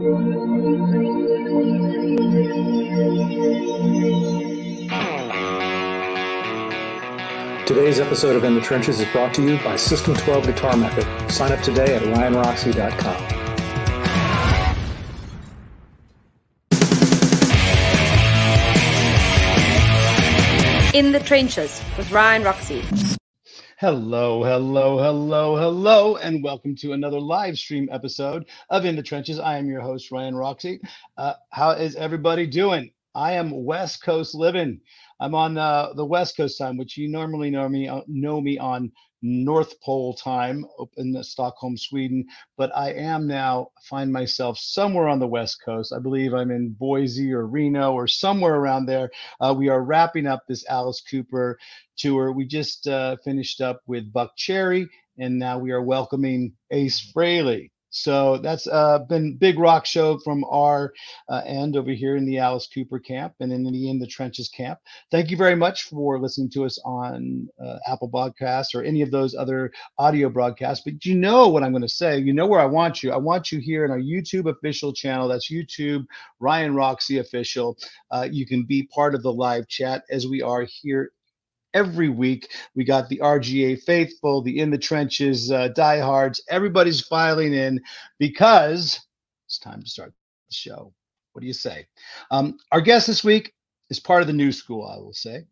Today's episode of In the Trenches is brought to you by System 12 Guitar Method. Sign up today at ryanroxie.com. In the Trenches with Ryan Roxie. Hello, hello, hello, hello, and welcome to another live stream episode of In the Trenches. I am your host, Ryan Roxie. Uh, how is everybody doing? I am West Coast living. I'm on uh, the West Coast time, which you normally know me uh, know me on North Pole time in Stockholm, Sweden. But I am now find myself somewhere on the West Coast. I believe I'm in Boise or Reno or somewhere around there. Uh, we are wrapping up this Alice Cooper tour. We just uh, finished up with Buckcherry, and now we are welcoming Ace Frehley. So that's uh, been big rock show from our uh, end over here in the Alice Cooper camp and in the In the Trenches camp. Thank you very much for listening to us on uh, Apple Podcasts or any of those other audio broadcasts. But you know what I'm going to say. You know where I want you. I want you here in our YouTube official channel. That's YouTube Ryan Roxie official. Uh, you can be part of the live chat as we are here every week. We got the RGA faithful, the in the trenches uh, diehards. Everybody's filing in because it's time to start the show. What do you say? Um, our guest this week is part of the new school, I will say.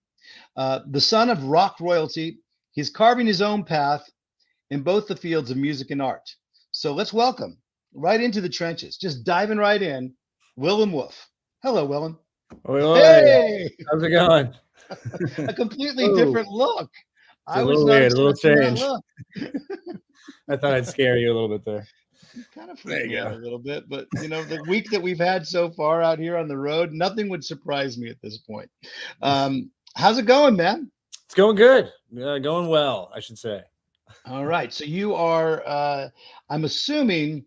Uh, the son of rock royalty, he's carving his own path in both the fields of music and art. So let's welcome right into the trenches, just diving right in, Willem Wolfe. Hello, Willem. Hey, how's it going? a completely Ooh. different look. I a little weird, a little change. I thought I'd scare you a little bit there. kind of freaked me out a little bit, but you know, the week that we've had so far out here on the road, nothing would surprise me at this point. Um, how's it going, man? It's going good. Uh, going well, I should say. All right. So you are, uh, I'm assuming,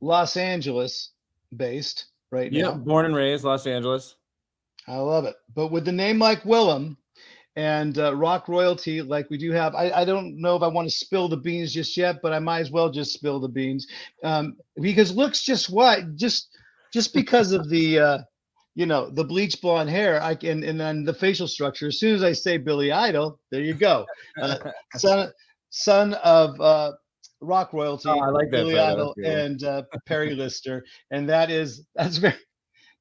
Los Angeles based right now. Yeah, born and raised Los Angeles. I love it. But with the name like Willem and uh, rock royalty, like we do have, I, I don't know if I want to spill the beans just yet, but I might as well just spill the beans um, because looks just what just just because of the uh, you know the bleach blonde hair, I can and then the facial structure. As soon as I say Billy Idol, there you go, uh, son son of uh, rock royalty. Oh, I like that. Billy Idol and uh, Perri Lister, and that is that's very.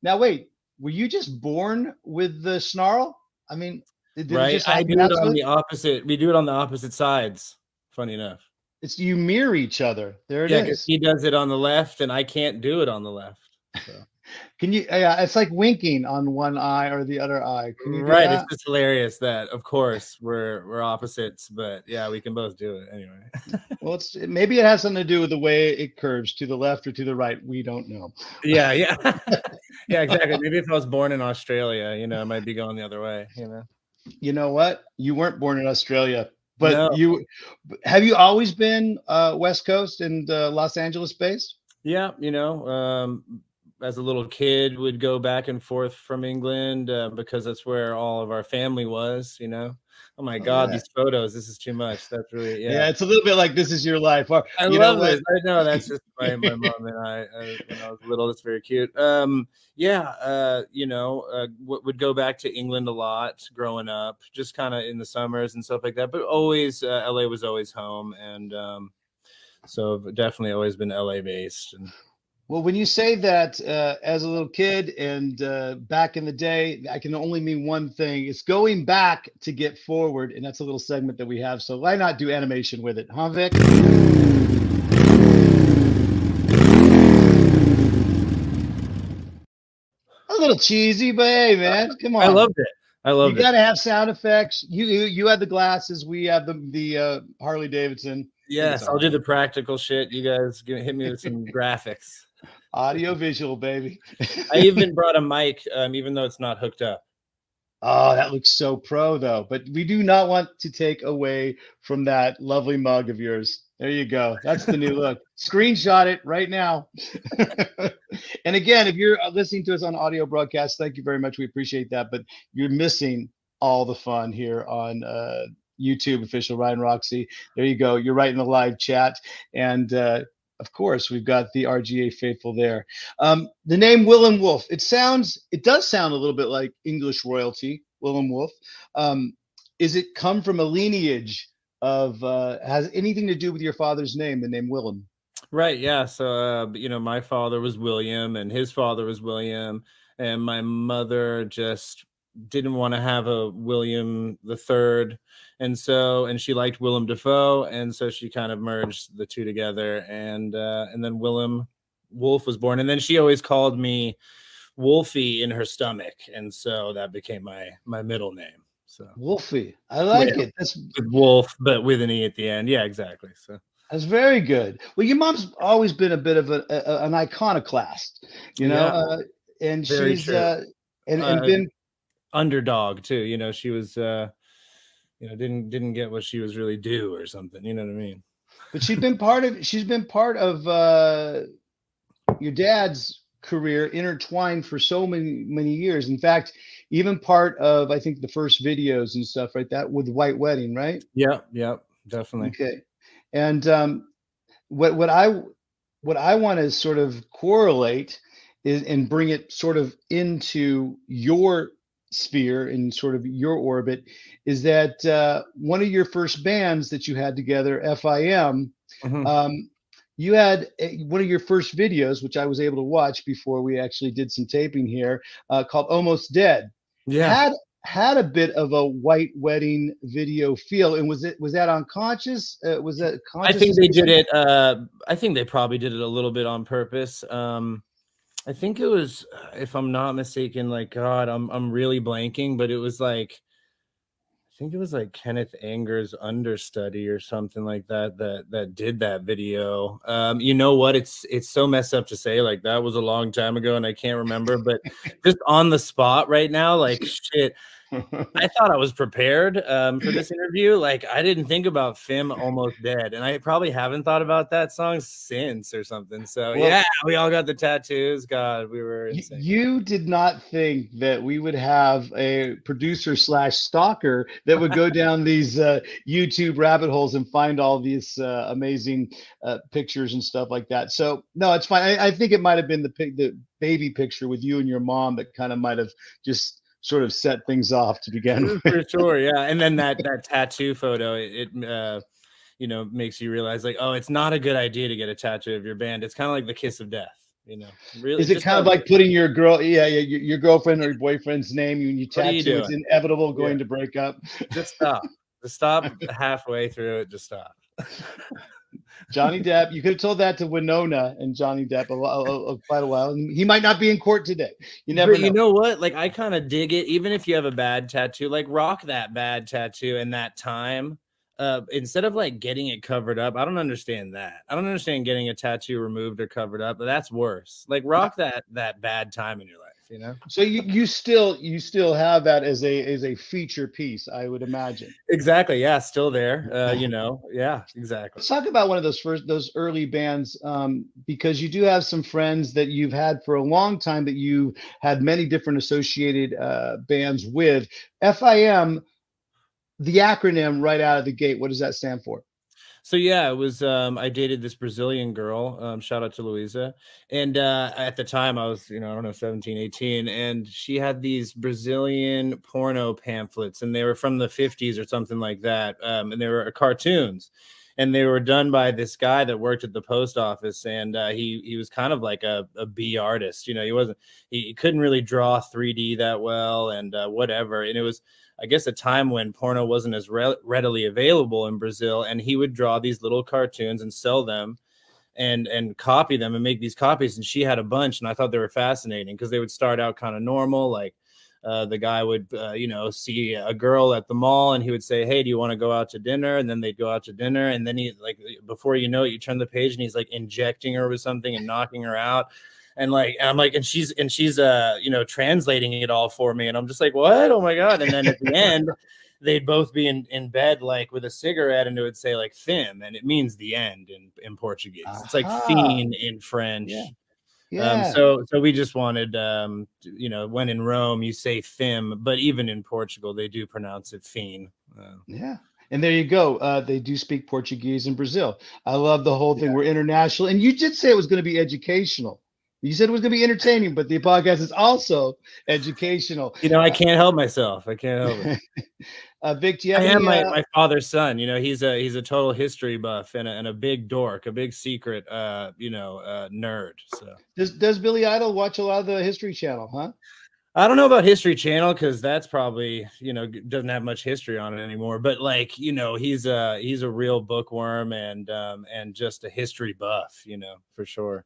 Now wait, were you just born with the snarl? I mean, right? I do it on the opposite. We do it on the opposite sides. Funny enough, it's you mirror each other. There it yeah, is. He does it on the left, and I can't do it on the left. So. Can you? Yeah, it's like winking on one eye or the other eye. right. It's just hilarious that, of course, we're we're opposites, but yeah, we can both do it anyway. well, it's maybe it has something to do with the way it curves to the left or to the right. We don't know. Yeah, yeah, yeah, exactly. Maybe if I was born in Australia, you know, I might be going the other way. You know. You know what? You weren't born in Australia, but no. you have you always been uh, West Coast and uh, Los Angeles based? Yeah, you know, um, as a little kid would go back and forth from England uh, because that's where all of our family was, you know. Oh my God, yeah. these photos! This is too much. That's really yeah. Yeah, it's a little bit like this is your life. Or, I love it. I know that's just my, my mom and I, I, when I was little. That's very cute. Um, yeah, uh, you know, uh, w- would go back to England a lot growing up, just kind of in the summers and stuff like that. But always, uh, LA was always home, and um, so definitely always been LA based. And well, when you say that uh, as a little kid and uh, back in the day, I can only mean one thing. It's going back to get forward. And that's a little segment that we have. So why not do animation with it, huh, Vic? A little cheesy, but hey, man, come on. I loved it. I love it. You got to have sound effects. You, you you had the glasses. We have the the uh, Harley Davidson. Yes, I'll do the practical shit. You guys hit me with some graphics audio visual, baby. I even brought a mic, um, even though it's not hooked up. Oh, that looks so pro, though. But we do not want to take away from that lovely mug of yours. There you go. That's the new look. Screenshot it right now. and again, if you're listening to us on audio broadcast, thank you very much. We appreciate that. But you're missing all the fun here on uh, YouTube official Ryan Roxie. There you go. You're right in the live chat. And uh, of course, we've got the RGA faithful there. Um, the name Willem Wolfe. It sounds, it does sound a little bit like English royalty, Willem Wolfe. Um, is it come from a lineage of uh, has anything to do with your father's name, the name Willem? Right. Yeah. So, uh, you know, my father was William, and his father was William, and my mother just didn't want to have a William the third, and so and she liked Willem Dafoe, and so she kind of merged the two together, and uh, and then Willem Wolfe was born, and then she always called me Wolfie in her stomach, and so that became my my middle name. So Wolfie, I like Yeah. it. That's Wolf, but with an e at the end. Yeah, exactly. So that's very good. Well, your mom's always been a bit of a, a an iconoclast, you know, Yeah. uh, and Very she's uh, and and Uh, been underdog too. You know, she was uh you know, didn't didn't get what she was really due or something. You know what I mean? but she's been part of she's been part of uh your dad's career intertwined for so many many years in fact even part of i think the first videos and stuff like that with white wedding right Yep, yep, definitely. okay and um what what i what i want to sort of correlate is and bring it sort of into your sphere in sort of your orbit is that uh, one of your first bands that you had together fim Mhm. um, you had a, one of your first videos, which I was able to watch before we actually did some taping here, uh, called "Almost Dead." yeah. Had had a bit of a white wedding video feel, and was it was that unconscious? Uh, was that conscious? I think they did it uh I think they probably did it a little bit on purpose. Um I think it was uh, if I'm not mistaken like god, I'm I'm really blanking, but it was like I think it was like Kenneth Anger's understudy or something like that that that did that video. Um, you know what? It's it's so messed up to say like that was a long time ago and I can't remember, but just on the spot right now, like shit. I thought I was prepared um, for this interview. Like I didn't think about Fim almost dead, and I probably haven't thought about that song since or something. So Well- yeah, we all got the tattoos. God, we were insane. You did not think that we would have a producer slash stalker that would go down these uh, YouTube rabbit holes and find all these uh, amazing uh, pictures and stuff like that. So no, it's fine. I, I think it might have been the the baby picture with you and your mom that kind of might have just sort of set things off to begin with. for sure, yeah. And then that that tattoo photo, it, it uh, you know makes you realize like, oh, it's not a good idea to get a tattoo of your band. It's kind of like the kiss of death. You know, really. Is it kind of like putting your girl, yeah, yeah, your, your girlfriend or your boyfriend's name when you tattoo? It's inevitable going Yeah. to break up. just stop? Just stop halfway through it. Just stop. Johnny Depp, you could have told that to Winona and Johnny Depp a, a- a- quite a while. And he might not be in court today. You never but know. you know what? Like I kind of dig it, even if you have a bad tattoo, like rock that bad tattoo in that time. Uh, instead of like getting it covered up, I don't understand that. I don't understand getting a tattoo removed or covered up, but that's worse. Like rock that that bad time in your life, you know? So you, you still you still have that as a as a feature piece, I would imagine. Exactly. Yeah, still there. Uh, you know, yeah, exactly. Let's talk about one of those first those early bands um, because you do have some friends that you've had for a long time that you had many different associated uh, bands with. FIM, the acronym right out of the gate, what does that stand for? So yeah, it was um I dated this Brazilian girl. Um shout out to Louisa. And uh at the time I was, you know, I don't know, 17, 18 and she had these Brazilian porno pamphlets and they were from the 50s or something like that. Um and they were cartoons. And they were done by this guy that worked at the post office and uh, he he was kind of like a, a B artist, you know, he wasn't he, he couldn't really draw 3D that well and uh, whatever. And it was I guess a time when porno wasn't as re- readily available in Brazil, and he would draw these little cartoons and sell them, and and copy them and make these copies. And she had a bunch, and I thought they were fascinating because they would start out kind of normal, like uh, the guy would uh, you know see a girl at the mall, and he would say, "Hey, do you want to go out to dinner?" And then they'd go out to dinner, and then he like before you know it, you turn the page, and he's like injecting her with something and knocking her out and like and I'm like and she's and she's uh you know translating it all for me and I'm just like what oh my god and then at the end they'd both be in, in bed like with a cigarette and it would say like fim and it means the end in in Portuguese it's like fin in French Yeah. um so so we just wanted um you know when in Rome you say fim but even in Portugal they do pronounce it fin uh, Yeah. And there you go. Uh, they do speak Portuguese in Brazil. I love the whole thing. Yeah. We're international. And you did say it was going to be educational. You said it was going to be entertaining, but the podcast is also educational. You know, I can't help myself. I can't help it. uh, Vic, I am my, uh, my father's son. You know, he's a he's a total history buff and a, and a big dork, a big secret, uh, you know, uh, nerd. So does does Billy Idol watch a lot of the History Channel? Huh? I don't know about History Channel because that's probably you know doesn't have much history on it anymore. But like you know, he's a he's a real bookworm and um, and just a history buff, you know, for sure.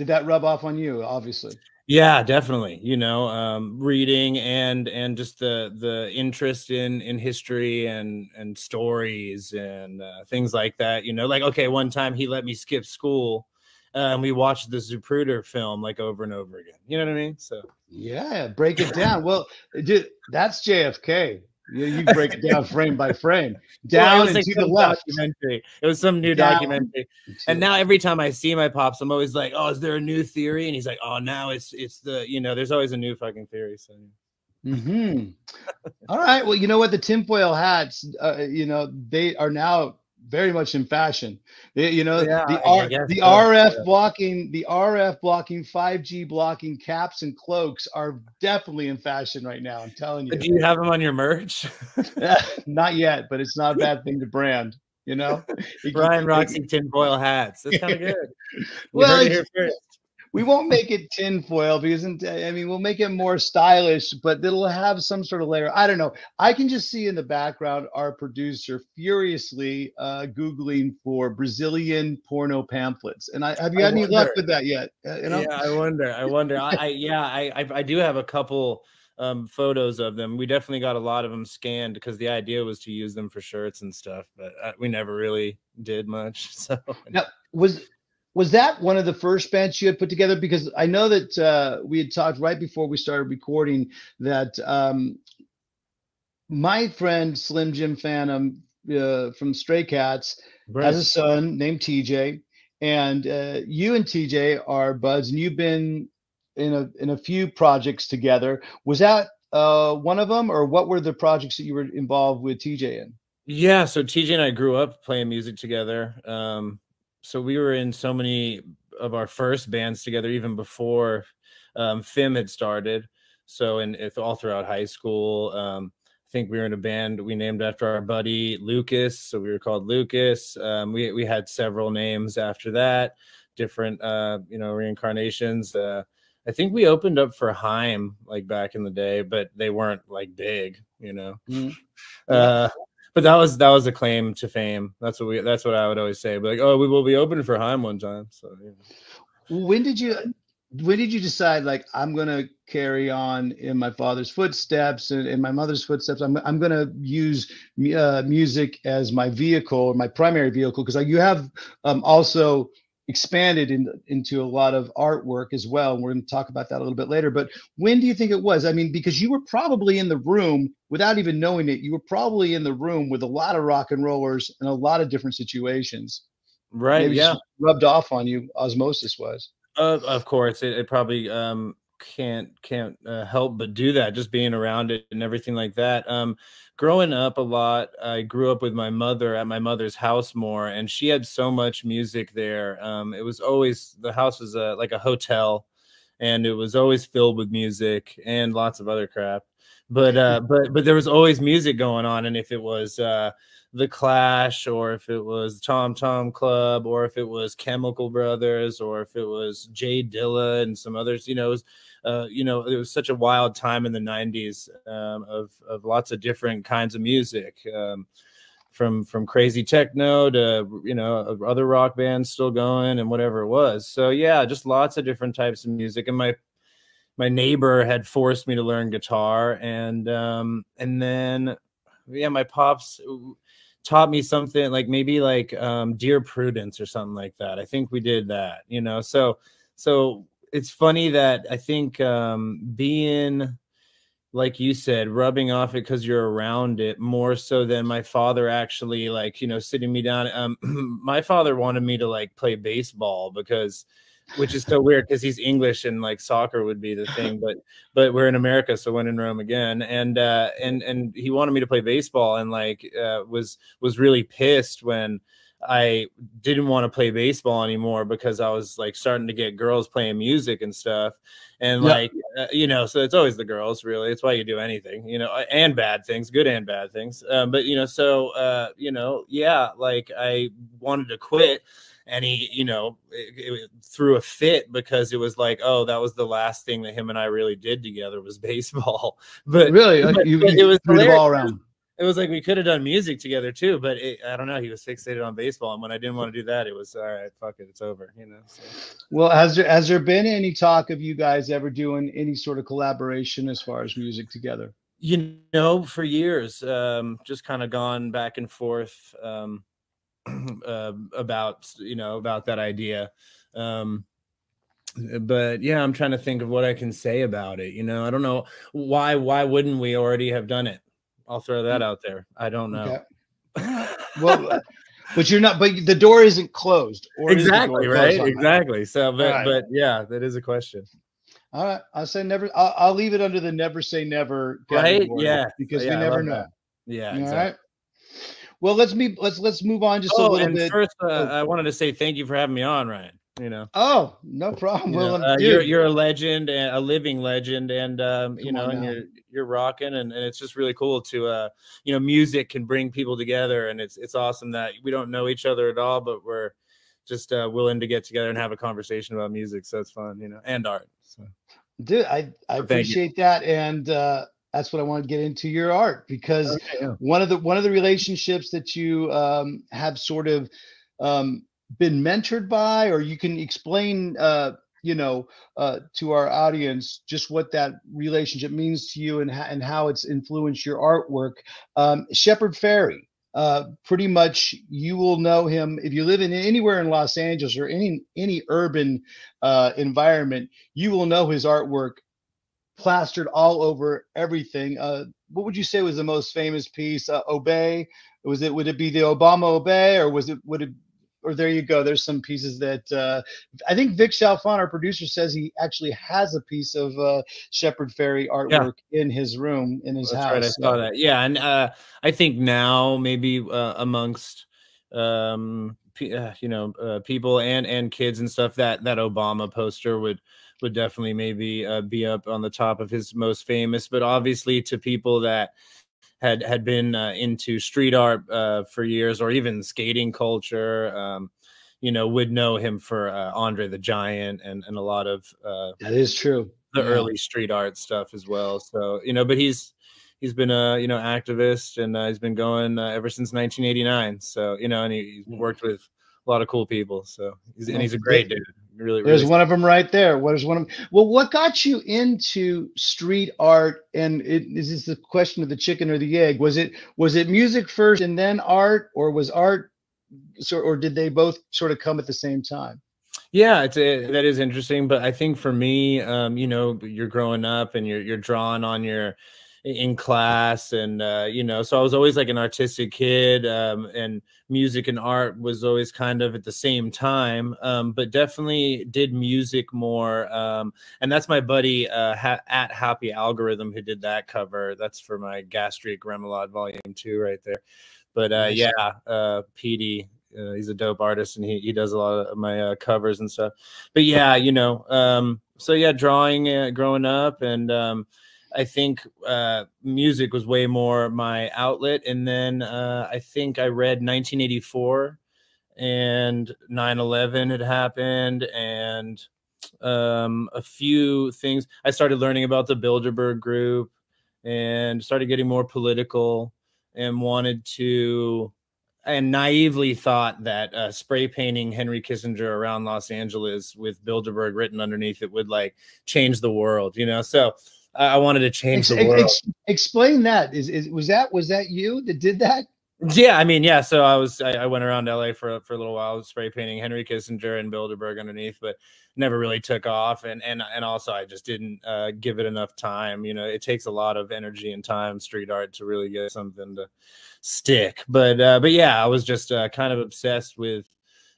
Did that rub off on you? Obviously. Yeah, definitely. You know, um, reading and and just the the interest in in history and and stories and uh, things like that. You know, like okay, one time he let me skip school uh, and we watched the Zapruder film like over and over again. You know what I mean? So yeah, break it down. well, dude, that's JFK. You, you break it down frame by frame, down well, and like to the left. Documentary. It was some new down documentary. And now every time I see my pops, I'm always like, "Oh, is there a new theory?" And he's like, "Oh, now it's it's the you know, there's always a new fucking theory." So. Hmm. All right. Well, you know what? The tinfoil hats, uh, you know, they are now very much in fashion. You know, yeah, the R, the so. RF yeah. blocking, the RF blocking, 5G blocking caps and cloaks are definitely in fashion right now. I'm telling you. Do you have them on your merch? Eh, not yet, but it's not a bad thing to brand. You know, Ryan Roxie tinfoil hats. That's kind of good. well, we won't make it tinfoil because I mean we'll make it more stylish, but it'll have some sort of layer. I don't know. I can just see in the background our producer furiously uh, googling for Brazilian porno pamphlets. And I have you had any luck with that yet? Uh, you know? Yeah, I wonder. I wonder. I, I yeah, I, I I do have a couple um, photos of them. We definitely got a lot of them scanned because the idea was to use them for shirts and stuff, but uh, we never really did much. So now was was that one of the first bands you had put together? Because I know that uh, we had talked right before we started recording that um, my friend Slim Jim Phantom uh, from Stray Cats right. has a son named TJ, and uh, you and TJ are buds, and you've been in a in a few projects together. Was that uh, one of them, or what were the projects that you were involved with TJ in? Yeah, so TJ and I grew up playing music together. Um, so we were in so many of our first bands together even before um, FIM had started. So and if all throughout high school, um, I think we were in a band we named after our buddy Lucas. So we were called Lucas. Um, we we had several names after that, different uh, you know reincarnations. Uh, I think we opened up for Haim like back in the day, but they weren't like big, you know. Mm-hmm. Uh, but that was that was a claim to fame. That's what we. That's what I would always say. But like, oh, we will be open for Haim one time. So. Yeah. When did you? When did you decide like I'm gonna carry on in my father's footsteps and in my mother's footsteps? I'm I'm gonna use uh, music as my vehicle, or my primary vehicle, because like you have um, also expanded in, into a lot of artwork as well. And we're going to talk about that a little bit later. But when do you think it was? I mean, because you were probably in the room without even knowing it, you were probably in the room with a lot of rock and rollers in a lot of different situations. Right. Maybe yeah. Rubbed off on you, osmosis was. Uh, of course, it, it probably um, can't can't uh, help but do that. Just being around it and everything like that. Um, growing up a lot, I grew up with my mother at my mother's house more, and she had so much music there. Um, it was always the house was a, like a hotel, and it was always filled with music and lots of other crap. But uh, but but there was always music going on, and if it was uh, the Clash, or if it was Tom Tom Club, or if it was Chemical Brothers, or if it was Jay Dilla and some others, you know, it was uh, you know, it was such a wild time in the 90s um, of, of lots of different kinds of music. Um, from from crazy techno to you know other rock bands still going and whatever it was so yeah just lots of different types of music and my my neighbor had forced me to learn guitar and um and then yeah my pops taught me something like maybe like um dear prudence or something like that i think we did that you know so so it's funny that I think um, being like you said, rubbing off it because you're around it more so than my father actually like you know sitting me down. Um, my father wanted me to like play baseball because which is so weird because he's English and like soccer would be the thing, but but we're in America, so when in Rome again, and uh, and and he wanted me to play baseball, and like uh, was was really pissed when I didn't want to play baseball anymore because I was like starting to get girls playing music and stuff. And like, uh, you know, so it's always the girls, really. It's why you do anything, you know, and bad things, good and bad things. Um, but, you know, so, uh, you know, yeah, like I wanted to quit and he, you know, it, it, threw a fit because it was like, oh, that was the last thing that him and I really did together was baseball. But really, but, you, but it was threw the ball around it was like we could have done music together too, but it, I don't know. He was fixated on baseball, and when I didn't want to do that, it was all right. Fuck it, it's over. You know. So. Well, has there has there been any talk of you guys ever doing any sort of collaboration as far as music together? You know, for years, um, just kind of gone back and forth um, uh, about you know about that idea. Um, but yeah, I'm trying to think of what I can say about it. You know, I don't know why. Why wouldn't we already have done it? I'll throw that mm. out there. I don't know. Okay. well, uh, but you're not. But the door isn't closed. exactly right. Exactly. So, but right. but yeah, that is a question. All right, I'll say never. I'll, I'll leave it under the never say never. Right. Yeah. Because yeah, we never know. That. Yeah. Exactly. All right. Well, let's be let's let's move on just oh, a little bit. First, uh, oh. I wanted to say thank you for having me on, Ryan you know. Oh, no problem. You know, uh, you're you're a legend, and a living legend, and um, you know, and you're you're rocking, and, and it's just really cool to uh, you know, music can bring people together, and it's it's awesome that we don't know each other at all, but we're just uh, willing to get together and have a conversation about music. So it's fun, you know, and art. So. Dude, I I so appreciate that, and uh, that's what I want to get into your art because okay, yeah. one of the one of the relationships that you um, have sort of um, been mentored by, or you can explain, uh, you know, uh, to our audience just what that relationship means to you and, ha- and how it's influenced your artwork. Um, Shepard Fairey, uh, pretty much you will know him if you live in anywhere in Los Angeles or any any urban uh, environment. You will know his artwork plastered all over everything. Uh, what would you say was the most famous piece? Uh, Obey? Was it? Would it be the Obama Obey, or was it? Would it or there you go. There's some pieces that uh, I think Vic Chalfant, our producer, says he actually has a piece of uh, Shepard Fairey artwork yeah. in his room in his That's house. Right, I saw that. Yeah, and uh, I think now maybe uh, amongst um, uh, you know uh, people and and kids and stuff that that Obama poster would would definitely maybe uh, be up on the top of his most famous. But obviously, to people that had had been uh, into street art uh, for years, or even skating culture. Um, you know, would know him for uh, Andre the Giant and and a lot of uh, that is true. The yeah. early street art stuff as well. So you know, but he's he's been a you know activist and uh, he's been going uh, ever since 1989. So you know, and he, he's worked with a lot of cool people. So he's and he's a great dude. Really, there's really one of them right there. What is one of them? Well, what got you into street art? And it, is this the question of the chicken or the egg? Was it was it music first and then art, or was art, so, or did they both sort of come at the same time? Yeah, it's a, that is interesting. But I think for me, um, you know, you're growing up and you're you're drawing on your in class and uh, you know so i was always like an artistic kid um, and music and art was always kind of at the same time um, but definitely did music more um, and that's my buddy uh, ha- at happy algorithm who did that cover. That's for my gastric remoulade volume two right there. But uh, yeah uh, PD, uh, he's a dope artist and he, he does a lot of my uh, covers and stuff. But yeah you know um, so yeah drawing uh, growing up and um, I think uh, music was way more my outlet. And then uh, I think I read 1984 and 9 11 had happened and um, a few things. I started learning about the Bilderberg group and started getting more political and wanted to and naively thought that uh, spray painting Henry Kissinger around Los Angeles with Bilderberg written underneath it would like change the world, you know. So I wanted to change ex- the world. Ex- explain that. Is, is was that was that you that did that? Yeah, I mean, yeah. So I was I, I, went around LA for for a little while, spray painting Henry Kissinger and Bilderberg underneath, but never really took off. And and and also I just didn't uh, give it enough time. You know, it takes a lot of energy and time, street art, to really get something to stick. But uh, but yeah, I was just uh, kind of obsessed with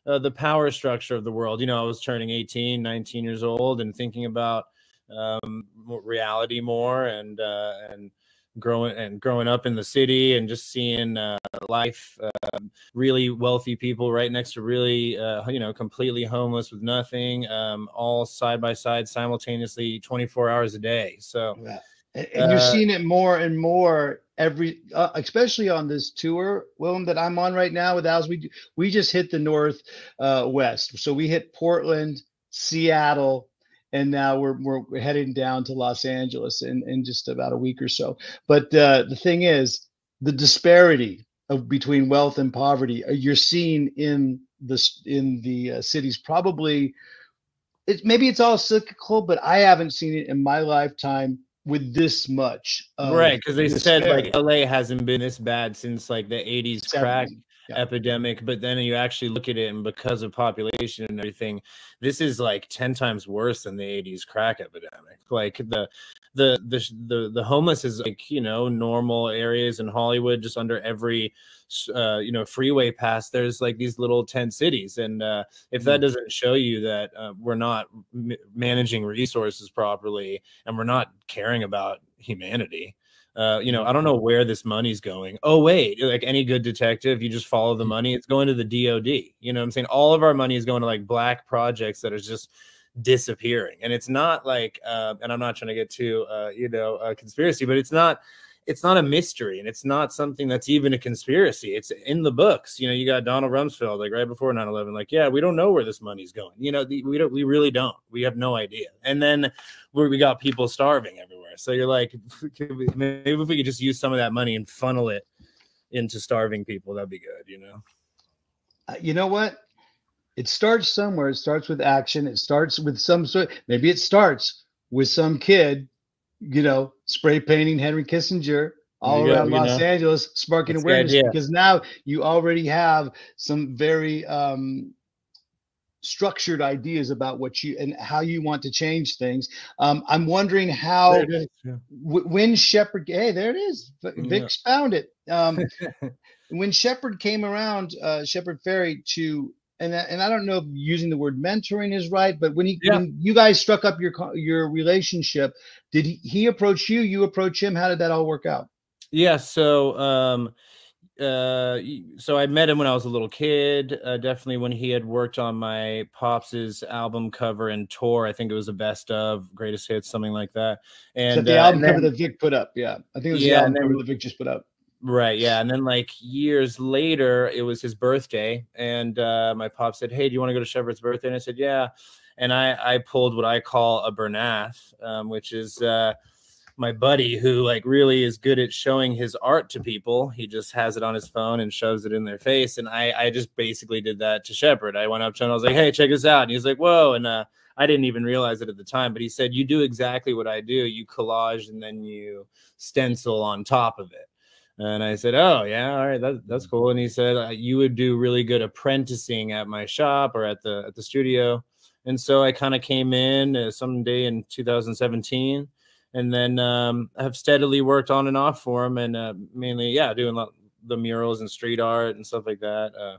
uh, the power structure of the world. You know, I was turning 18, 19 years old and thinking about um, reality more and uh, and growing and growing up in the city and just seeing uh, life uh, really wealthy people right next to really uh, you know completely homeless with nothing um, all side by side simultaneously 24 hours a day so yeah. and, and you're uh, seeing it more and more every uh, especially on this tour Willem that I'm on right now with As we we just hit the north uh, west so we hit Portland Seattle and now we're we're heading down to Los Angeles in in just about a week or so. But uh, the thing is, the disparity of between wealth and poverty uh, you're seeing in the in the uh, cities probably. It, maybe it's all cyclical, but I haven't seen it in my lifetime with this much. right, because they said like LA hasn't been this bad since like the 80s crack yeah. epidemic but then you actually look at it and because of population and everything this is like 10 times worse than the 80s crack epidemic like the the the the, the homeless is like you know normal areas in hollywood just under every uh, you know freeway pass there's like these little tent cities and uh, if that mm. doesn't show you that uh, we're not m- managing resources properly and we're not caring about humanity uh, you know, I don't know where this money's going. Oh, wait, like any good detective, you just follow the money. It's going to the DOD. You know what I'm saying? All of our money is going to like black projects that are just disappearing. And it's not like, uh, and I'm not trying to get too, uh, you know, a conspiracy, but it's not, it's not a mystery and it's not something that's even a conspiracy. It's in the books. You know, you got Donald Rumsfeld, like right before 9 11, like, yeah, we don't know where this money's going. You know, the, we don't, we really don't. We have no idea. And then where we got people starving everywhere. So you're like, maybe if we could just use some of that money and funnel it into starving people, that'd be good, you know? Uh, you know what? It starts somewhere. It starts with action. It starts with some sort, maybe it starts with some kid you know, spray painting Henry Kissinger all around Los know. Angeles, sparking That's awareness because now you already have some very um, structured ideas about what you and how you want to change things. Um, I'm wondering how yeah. w- when Shepard, hey, there it is. Vic's yeah. found it. Um, when Shepard came around, uh, Shepard Fairey to and and I don't know if using the word mentoring is right, but when he yeah. when you guys struck up your your relationship, did he, he approach you? You approach him? How did that all work out? Yeah, so um, uh, so I met him when I was a little kid. Uh, definitely when he had worked on my pops's album cover and tour. I think it was the best of greatest hits, something like that. And the uh, album cover that Vic put up. Yeah, I think it was yeah, the album cover that Vic just put up. Right. Yeah. And then like years later, it was his birthday, and uh, my pop said, "Hey, do you want to go to Shepard's birthday?" And I said, "Yeah." And I I pulled what I call a Bernath, um, which is uh, my buddy who like really is good at showing his art to people. He just has it on his phone and shoves it in their face. And I I just basically did that to Shepard. I went up to him. I was like, "Hey, check this out." And he's like, "Whoa!" And uh, I didn't even realize it at the time, but he said, "You do exactly what I do. You collage and then you stencil on top of it." And I said, "Oh yeah, all right, that, that's cool." And he said, uh, "You would do really good apprenticing at my shop or at the at the studio." And so I kind of came in uh, someday in 2017, and then um, have steadily worked on and off for him, and uh, mainly, yeah, doing the murals and street art and stuff like that. Uh,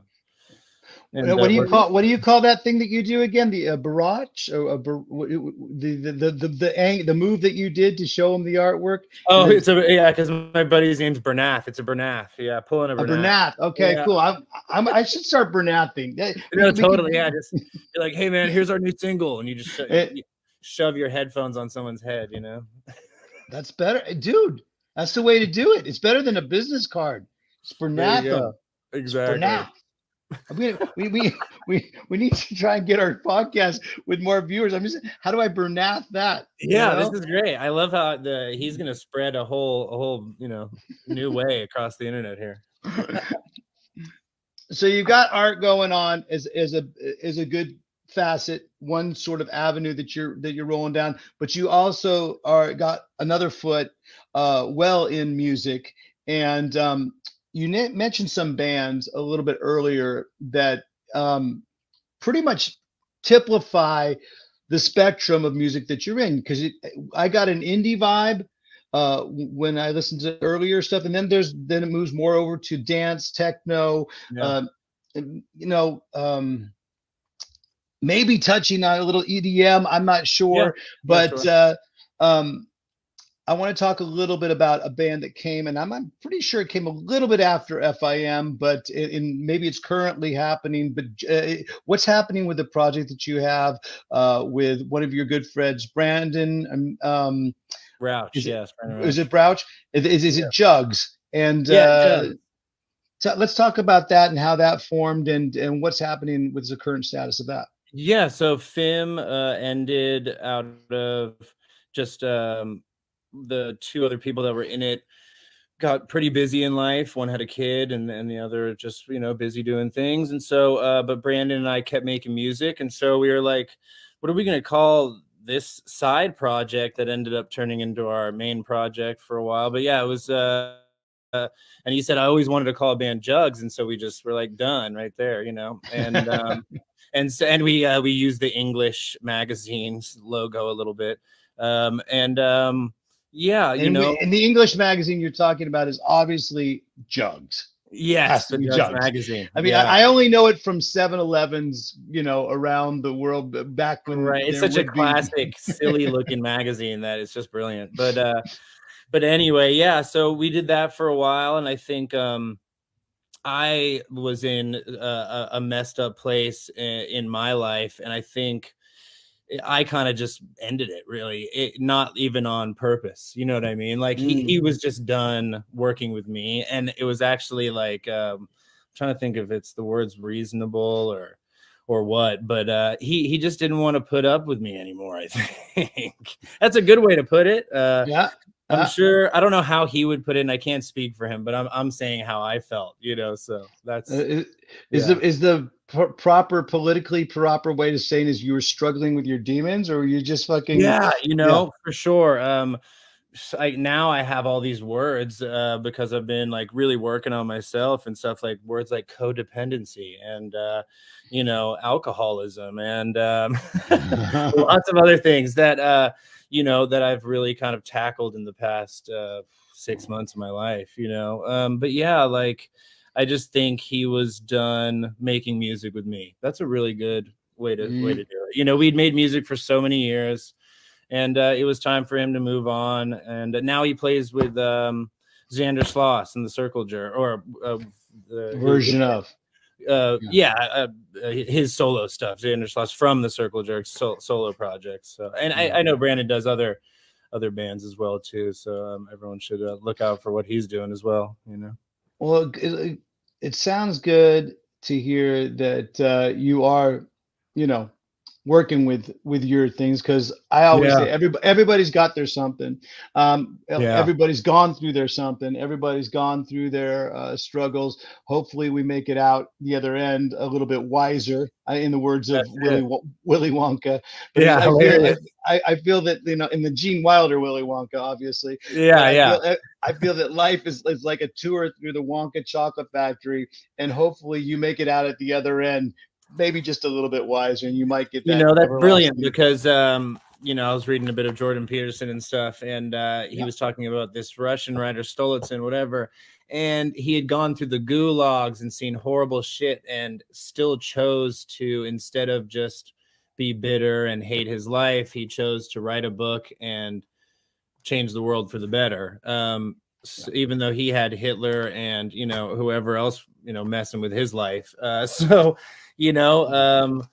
and, what uh, do you call what do you call that thing that you do again? The uh, barrage, or bar- the, the the the the the move that you did to show him the artwork. Oh, it's a yeah, because my buddy's name's Bernath. It's a Bernath. Yeah, pulling a Bernath. A Bernath. Okay, yeah. cool. I'm, I'm I should start Bernathing. No, totally. Can... Yeah, just you're like, hey man, here's our new single, and you just sho- it, you shove your headphones on someone's head. You know. That's better, dude. That's the way to do it. It's better than a business card. It's Bernath. Exactly. Bernath we, we, we, we, we need to try and get our podcast with more viewers. I'm just, how do I Bernath that? Yeah, know? this is great. I love how the he's going to spread a whole, a whole, you know, new way across the internet here. so you've got art going on as, as a, is a good facet, one sort of avenue that you're, that you're rolling down, but you also are got another foot, uh, well in music and, um, you mentioned some bands a little bit earlier that um, pretty much typify the spectrum of music that you're in because I got an indie vibe uh, when I listened to earlier stuff, and then there's then it moves more over to dance, techno. Yeah. Uh, you know, um, maybe touching on a little EDM. I'm not sure, but sure. uh, um, I want to talk a little bit about a band that came, and I'm, I'm pretty sure it came a little bit after FIM, but in, in maybe it's currently happening. But uh, what's happening with the project that you have uh, with one of your good friends, Brandon? Um, um, Rauch, is it- yes. Brandon is it Brouch? Is, is, is it Juggs? And Yeah, uh, so let's talk about that and how that formed and and what's happening with the current status of that. Yeah, so FIM uh, ended out of just um, the two other people that were in it got pretty busy in life. One had a kid, and and the other just you know busy doing things. And so, uh, but Brandon and I kept making music, and so we were like, what are we gonna call this side project that ended up turning into our main project for a while? But yeah, it was. Uh, uh, and he said I always wanted to call a band Juggs, and so we just were like done right there, you know. And um, and so and we uh, we used the English magazine's logo a little bit, um, and um, yeah, you and, we- know, and the English magazine you're talking about is obviously Juggs. yes, the Juggs Juggs. magazine. I mean, yeah. I, I only know it from 7-Elevens, you know, around the world back when. right it's such a classic silly looking magazine that it's just brilliant but uh but anyway yeah so we did that for a while and i think um i was in a, a- messed up place i- in my life and i think i kind of just ended it really it, not even on purpose you know what i mean like he, he was just done working with me and it was actually like um trying to think if it's the words reasonable or or what but uh he he just didn't want to put up with me anymore i think that's a good way to put it uh Yeah. i'm uh, sure i don't know how he would put it and i can't speak for him but i'm i'm saying how i felt you know so that's uh, is, is Yeah. the is the pr- proper politically proper way to saying is you were struggling with your demons or you just fucking yeah you know for sure um I, now i have all these words uh because i've been like really working on myself and stuff like words like codependency and uh you know alcoholism and um lots of other things that uh you know that i've really kind of tackled in the past uh six months of my life you know um but yeah like i just think he was done making music with me. That's a really good way to way Mm. to do it. You know we'd made music for so many years and uh it was time for him to move on and now he plays with um Zander Schloss in the circle jerk or uh, the version of. uh Yeah. yeah, uh, uh, his solo stuff Zander Schloss from the circle jerks so, solo projects so and I, I know brandon does other other bands as well too so um, everyone should uh, look out for what he's doing as well you know? Well, it, sounds good to hear that uh, you are, you know, working with with your things because I always Yeah. say everybody everybody's got their something. Um, Yeah. Everybody's gone through their something. Everybody's gone through their uh, struggles. Hopefully, we make it out the other end a little bit wiser. uh, In the words of That's Willy it. Willy Wonka. Yeah, I feel, hilarious. I, I feel that you know in the Gene Wilder Willy Wonka, obviously. yeah I yeah Feel, I feel that life is, is like a tour through the Wonka chocolate factory, and hopefully you make it out at the other end, maybe just a little bit wiser, and you might get that. you know that's brilliant because um you know i was reading a bit of jordan peterson and stuff and uh he Yeah. was talking about this russian writer stolitsyn whatever and he had gone through the gulags and seen horrible shit and still chose to instead of just be bitter and hate his life he chose to write a book and change the world for the better um s even though he had hitler and you know whoever else you know messing with his life uh so you know um